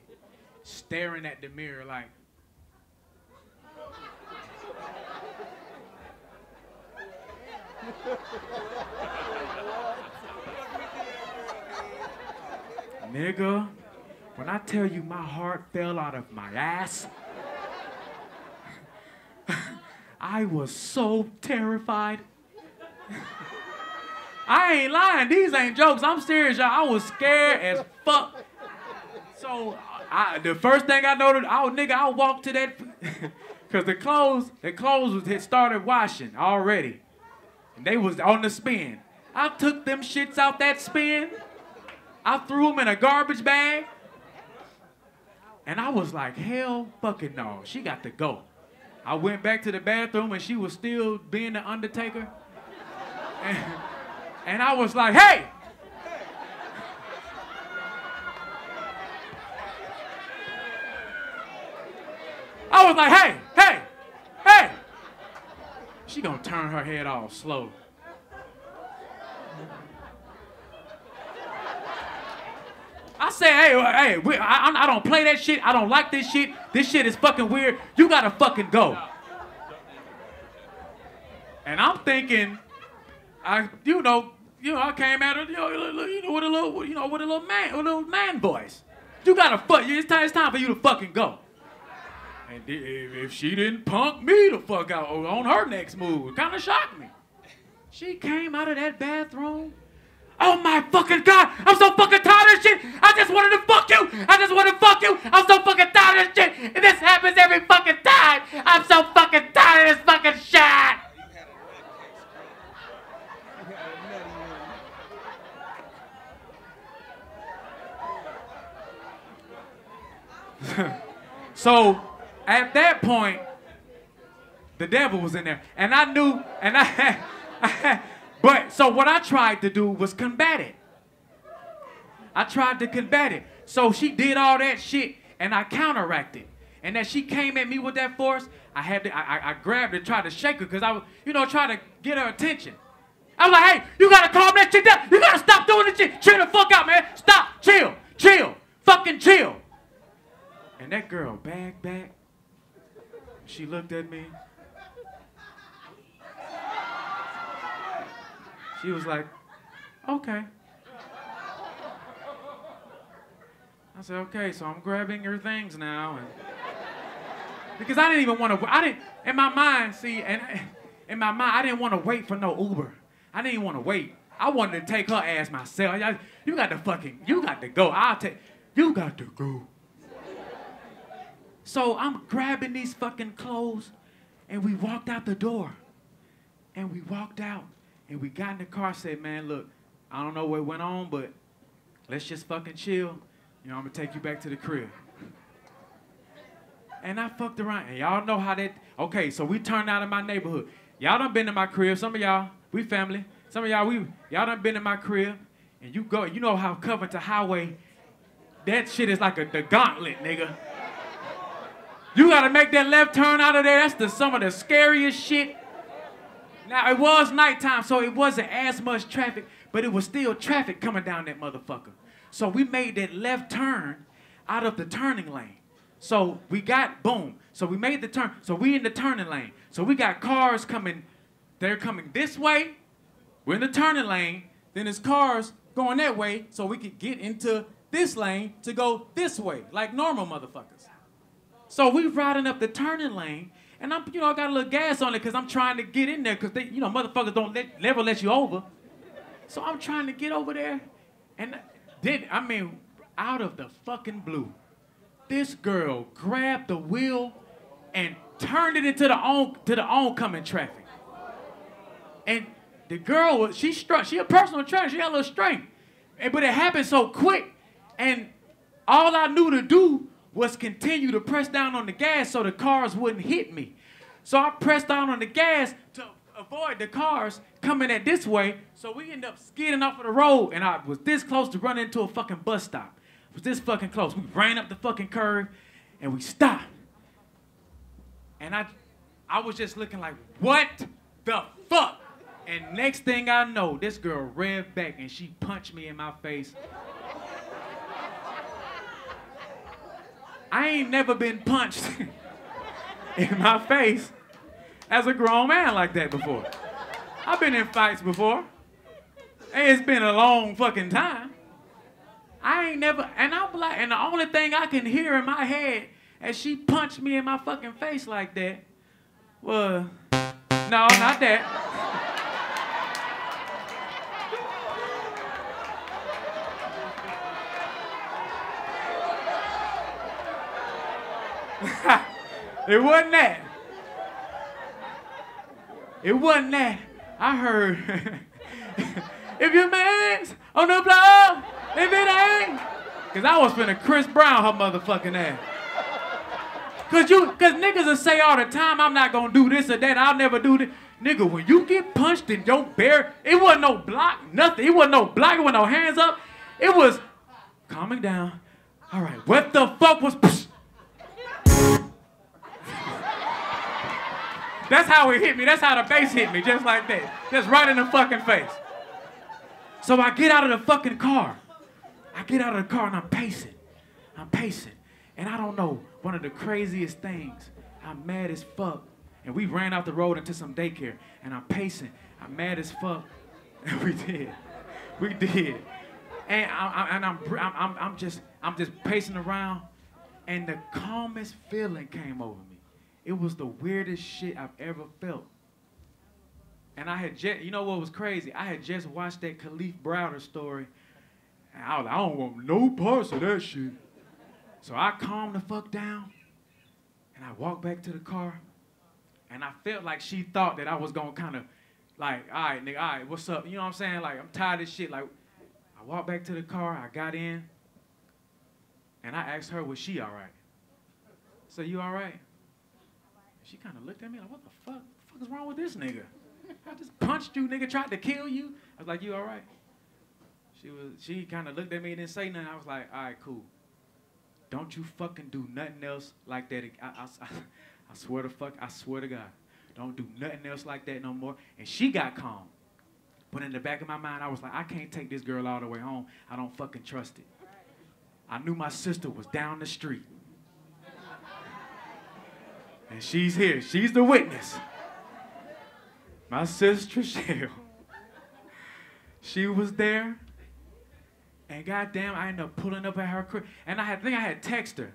staring at the mirror like, Nigga, when I tell you my heart fell out of my ass, I was so terrified. I ain't lying. These ain't jokes. I'm serious, y'all. I was scared as fuck. So I, the first thing I noticed, was nigga, I walked to that, cause the clothes, the clothes was had started washing already, and they was on the spin. I took them shits out that spin. I threw them in a garbage bag. And I was like, hell fucking no. She got to go. I went back to the bathroom and she was still being the Undertaker. And, and I was like, hey! I was like, hey, hey, hey! She gonna turn her head off slow. I say, hey, hey, we, I, I don't play that shit. I don't like this shit. This shit is fucking weird. You gotta fucking go. And I'm thinking, I, you know, you know, I came at her, you know, you know, with a little, you know, with a little man, with a little man voice. You gotta fuck. It's time, it's time for you to fucking go. And if, she didn't punk me the fuck out on her next move, it kind of shocked me. She came out of that bathroom. Oh my fucking god! I'm so fucking tired of shit! I just wanted to fuck you! I just want to fuck you! I'm so fucking tired of shit! And this happens every fucking time! I'm so fucking tired of this fucking shit! So at that point, the devil was in there. And I knew, and I, but so what I tried to do was combat it. I tried to combat it. So she did all that shit and I counteracted. And as she came at me with that force, I had to, I, I grabbed her, tried to shake her because I was, you know, trying to get her attention. I was like, hey, you gotta calm that shit down. You gotta stop doing this shit. Chill the fuck out, man. Stop. Chill. Chill. Fucking chill. And that girl backed back. She looked at me. She was like, okay. I said, okay, so I'm grabbing your things now. And because I didn't even want to, I didn't, in my mind, see, and in my mind, I didn't want to wait for no Uber. I didn't even want to wait. I wanted to take her ass myself. You got to fucking, you got to go. I'll take, you got to go. So I'm grabbing these fucking clothes, and we walked out the door. And we walked out, and we got in the car. Said, man, look, I don't know what went on, but let's just fucking chill. You know, I'm gonna take you back to the crib. And I fucked around, and y'all know how that. Okay, so we turned out in my neighborhood. Y'all done been in my crib. Some of y'all, we family. Some of y'all, we y'all done been in my crib, and you go. You know how Covington Highway. That shit is like a the gauntlet, nigga. You gotta make that left turn out of there. That's the some of the scariest shit. Now it was nighttime, so it wasn't as much traffic, but it was still traffic coming down that motherfucker. So we made that left turn out of the turning lane. So we got boom. So we made the turn. So we in the turning lane. So we got cars coming. They're coming this way. We're in the turning lane. Then there's cars going that way, so we could get into this lane to go this way, like normal motherfuckers. So we riding up the turning lane, and I'm, you know, I got a little gas on it because I'm trying to get in there because they, you know, motherfuckers don't let, never let you over. So I'm trying to get over there, and then, I mean, out of the fucking blue, this girl grabbed the wheel and turned it into the on to the oncoming traffic. And the girl was she struck. She a personal trainer. She had a little strength, and, but it happened so quick, and all I knew to do was continue to press down on the gas so the cars wouldn't hit me. So I pressed down on the gas to avoid the cars coming at this way. So we ended up skidding off of the road, and I was this close to running into a fucking bus stop. Was this fucking close. We ran up the fucking curve, and we stopped. And I, I was just looking like, what the fuck? And next thing I know, this girl revved back and she punched me in my face. I ain't never been punched in my face as a grown man like that before. I've been in fights before. It's been a long fucking time. I ain't never, and I'm like, and the only thing I can hear in my head as she punched me in my fucking face like that was, no, not that. it wasn't that. It wasn't that. I heard, if your man's on the block, if it ain't, cause I was finna Chris Brown her motherfucking ass. Cause you, cause niggas will say all the time, I'm not gonna do this or that, I'll never do this. Nigga, when you get punched in your bear, it wasn't no block, nothing. It wasn't no block, it wasn't no hands up. It was calming down. All right, what the fuck was? That's how it hit me. That's how the bass hit me, just like that. Just right in the fucking face. So I get out of the fucking car. I get out of the car and I'm pacing. I'm pacing. And I don't know, one of the craziest things, I'm mad as fuck. And we ran out the road into some daycare. And I'm pacing. I'm mad as fuck. And we did. We did. And, I, I'm, I'm, I'm, I'm just, I'm just pacing around. And the calmest feeling came over me. It was the weirdest shit I've ever felt. And I had just, you know what was crazy? I had just watched that Kalief Browder story. And I was like, I don't want no parts of that shit. So I calmed the fuck down. And I walked back to the car. And I felt like she thought that I was gonna kind of like, all right, nigga, all right, what's up? You know what I'm saying? Like, I'm tired of shit. Like, I walked back to the car, I got in, and I asked her, was she all right? So, you all right? She kind of looked at me like, what the fuck? What The fuck is wrong with this nigga? I just punched you, nigga, tried to kill you. I was like, you all right? She was. She kind of looked at me and didn't say nothing. I was like, all right, cool. Don't you fucking do nothing else like that. I, I, I, I swear to fuck, I swear to God. Don't do nothing else like that no more. And she got calm. But in the back of my mind, I was like, I can't take this girl all the way home. I don't fucking trust it. I knew my sister was down the street. And she's here. She's the witness. My sister Trishelle. She was there. And goddamn, I ended up pulling up at her crib. And I had, think I had text her.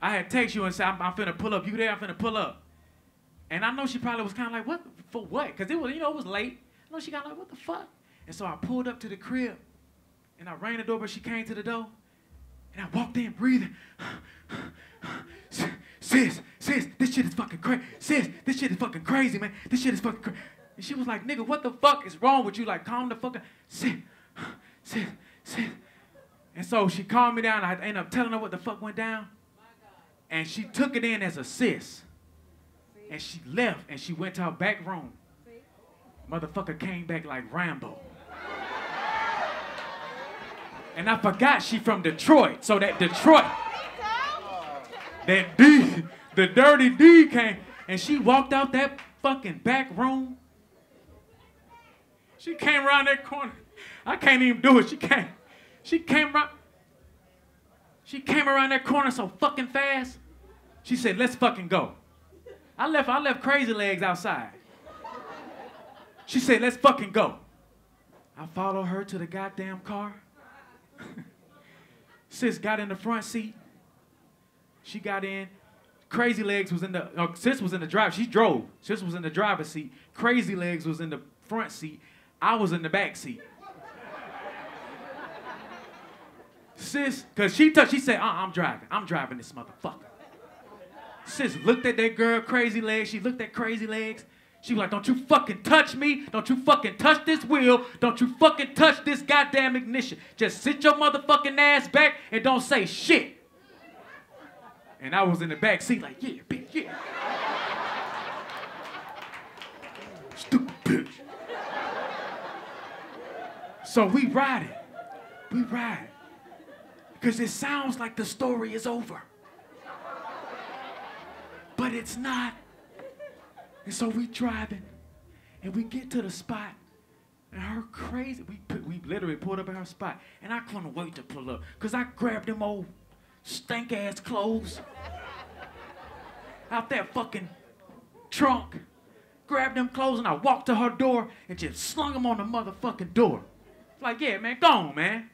I had text you and said, I'm, I'm finna pull up. You there? I'm finna pull up. And I know she probably was kind of like, what? For what? Because it was, you know, it was late. I know she got like, what the fuck? And so I pulled up to the crib. And I rang the door, but she came to the door. And I walked in breathing. Sis, sis, this shit is fucking crazy. Sis, this shit is fucking crazy, man. This shit is fucking crazy. And she was like, nigga, what the fuck is wrong with you? Like, calm the fuck. Sis, sis, sis. And so she calmed me down. I ended up telling her what the fuck went down. And she took it in as a sis. And she left and she went to her back room. Motherfucker came back like Rambo. And I forgot she from Detroit. So that Detroit, that D, the dirty D came and she walked out that fucking back room. She came around that corner. I can't even do it. She came. She came around. She came around that corner so fucking fast. She said, let's fucking go. I left, I left crazy legs outside. She said, let's fucking go. I followed her to the goddamn car. Sis got in the front seat. She got in. Crazy Legs was in the, uh, Sis was in the drive. She drove. Sis was in the driver's seat. Crazy Legs was in the front seat. I was in the back seat. Sis, cause she touched, she said, uh, I'm driving. I'm driving this motherfucker. Sis looked at that girl, Crazy Legs. She looked at Crazy Legs. She was like, don't you fucking touch me. Don't you fucking touch this wheel. Don't you fucking touch this goddamn ignition. Just sit your motherfucking ass back and don't say shit. And I was in the back seat like, yeah, bitch, yeah. Stupid bitch. So we ride it. We ride. Because it sounds like the story is over. But it's not. And so we driving, and we get to the spot, and her crazy, we we literally pulled up at her spot, and I couldn't wait to pull up, cause I grabbed them old stank ass clothes out that fucking trunk, grabbed them clothes, and I walked to her door and just slung them on the motherfucking door. It's Like, yeah, man, go on, man.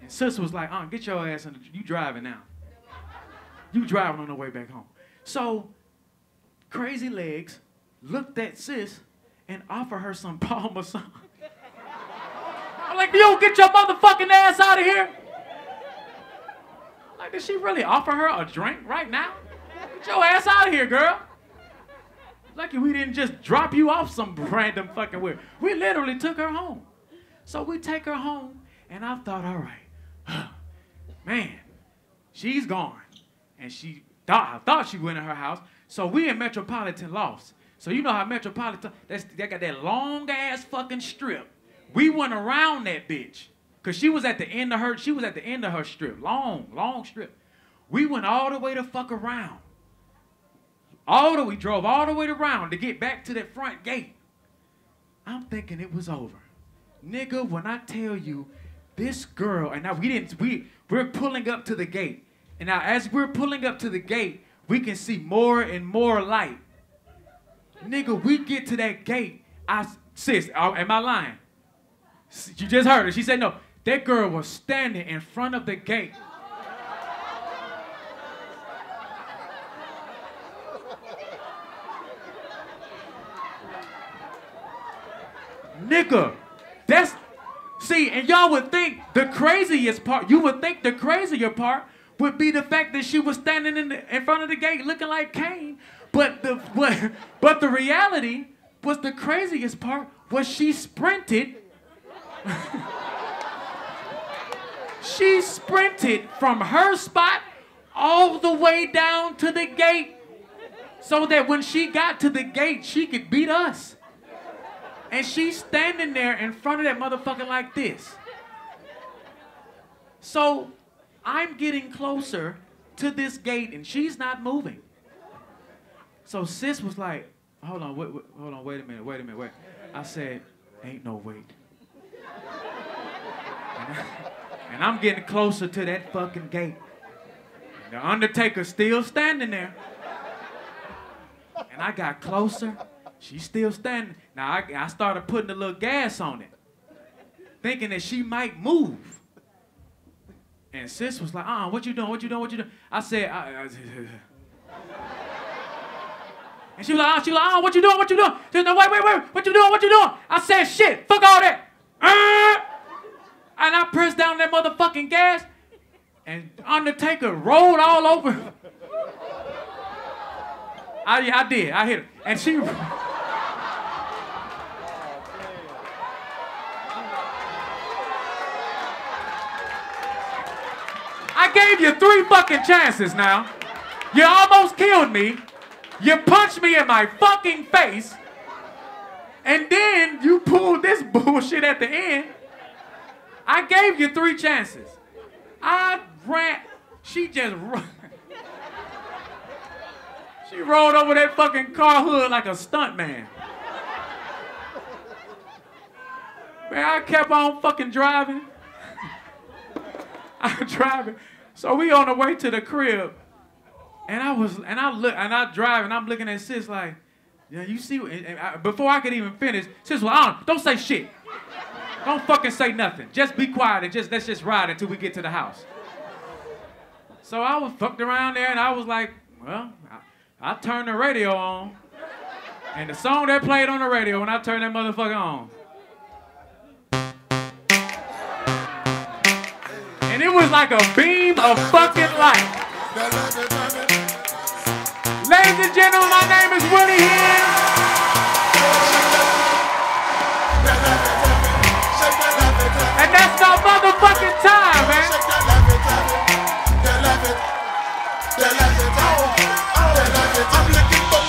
And sister was like, uh, get your ass in the, you driving now. You driving on the way back home. So, crazy legs looked at sis and offered her some Paul Masson. I'm like, yo, get your motherfucking ass out of here. Like, did she really offer her a drink right now? Get your ass out of here, girl. Lucky we didn't just drop you off some random fucking where. We literally took her home. So we take her home, and I thought, all right, man, she's gone. And she thought, I thought she went to her house. So we in Metropolitan lost. So you know how Metropolitan, that's, they got that long ass fucking strip. We went around that bitch. Cause she was at the end of her, she was at the end of her strip. Long, long strip. We went all the way to fuck around. All the we drove all the way around to get back to that front gate. I'm thinking it was over. Nigga, when I tell you this girl, and now we didn't, we we're pulling up to the gate. And now as we're pulling up to the gate, we can see more and more light. Nigga, we get to that gate. I sis, uh, am I lying? You just heard her. She said no. That girl was standing in front of the gate. Nigga, that's see, and y'all would think the craziest part, you would think the crazier part would be the fact that she was standing in, the, in front of the gate looking like Kane. But the but, but the reality was the craziest part was she sprinted. she sprinted from her spot all the way down to the gate so that when she got to the gate, she could beat us. And she's standing there in front of that motherfucker like this. So I'm getting closer to this gate and she's not moving. So sis was like, hold on, wait, wait, hold on, wait a minute, wait a minute, wait. I said, Ain't no wait. And, I'm getting closer to that fucking gate. And the Undertaker's still standing there. And I got closer. She's still standing. Now I, I started putting a little gas on it, thinking that she might move. And sis was like, uh, what you doing? What you doing? What you doing? I said, I, I, and she was like, oh, she was like, oh, what you doing? What you doing? She was like, wait, wait, wait, what you doing? What you doing? I said, shit, fuck all that. Uh, and I pressed down that motherfucking gas, and Undertaker rolled all over. I, I did, I hit her. And she. I gave you three fucking chances now. You almost killed me. You punched me in my fucking face. And then you pulled this bullshit at the end. I gave you three chances. I ran. She just run. She rolled over that fucking car hood like a stunt man. Man, I kept on fucking driving. I'm driving. So we on the way to the crib. And I was, and I look, and I drive, and I'm looking at sis like, yeah, you see, I- before I could even finish, sis was, uh, don't say shit. Don't fucking say nothing. Just be quiet and just, let's just ride until we get to the house. So I was fucked around there, and I was like, well, I, I turned the radio on. And the song that played on the radio when I turned that motherfucker on. And it was like a beam of fucking light. Ladies and gentlemen, my name is Willie HyN. That's my motherfucking time, man. I'm looking for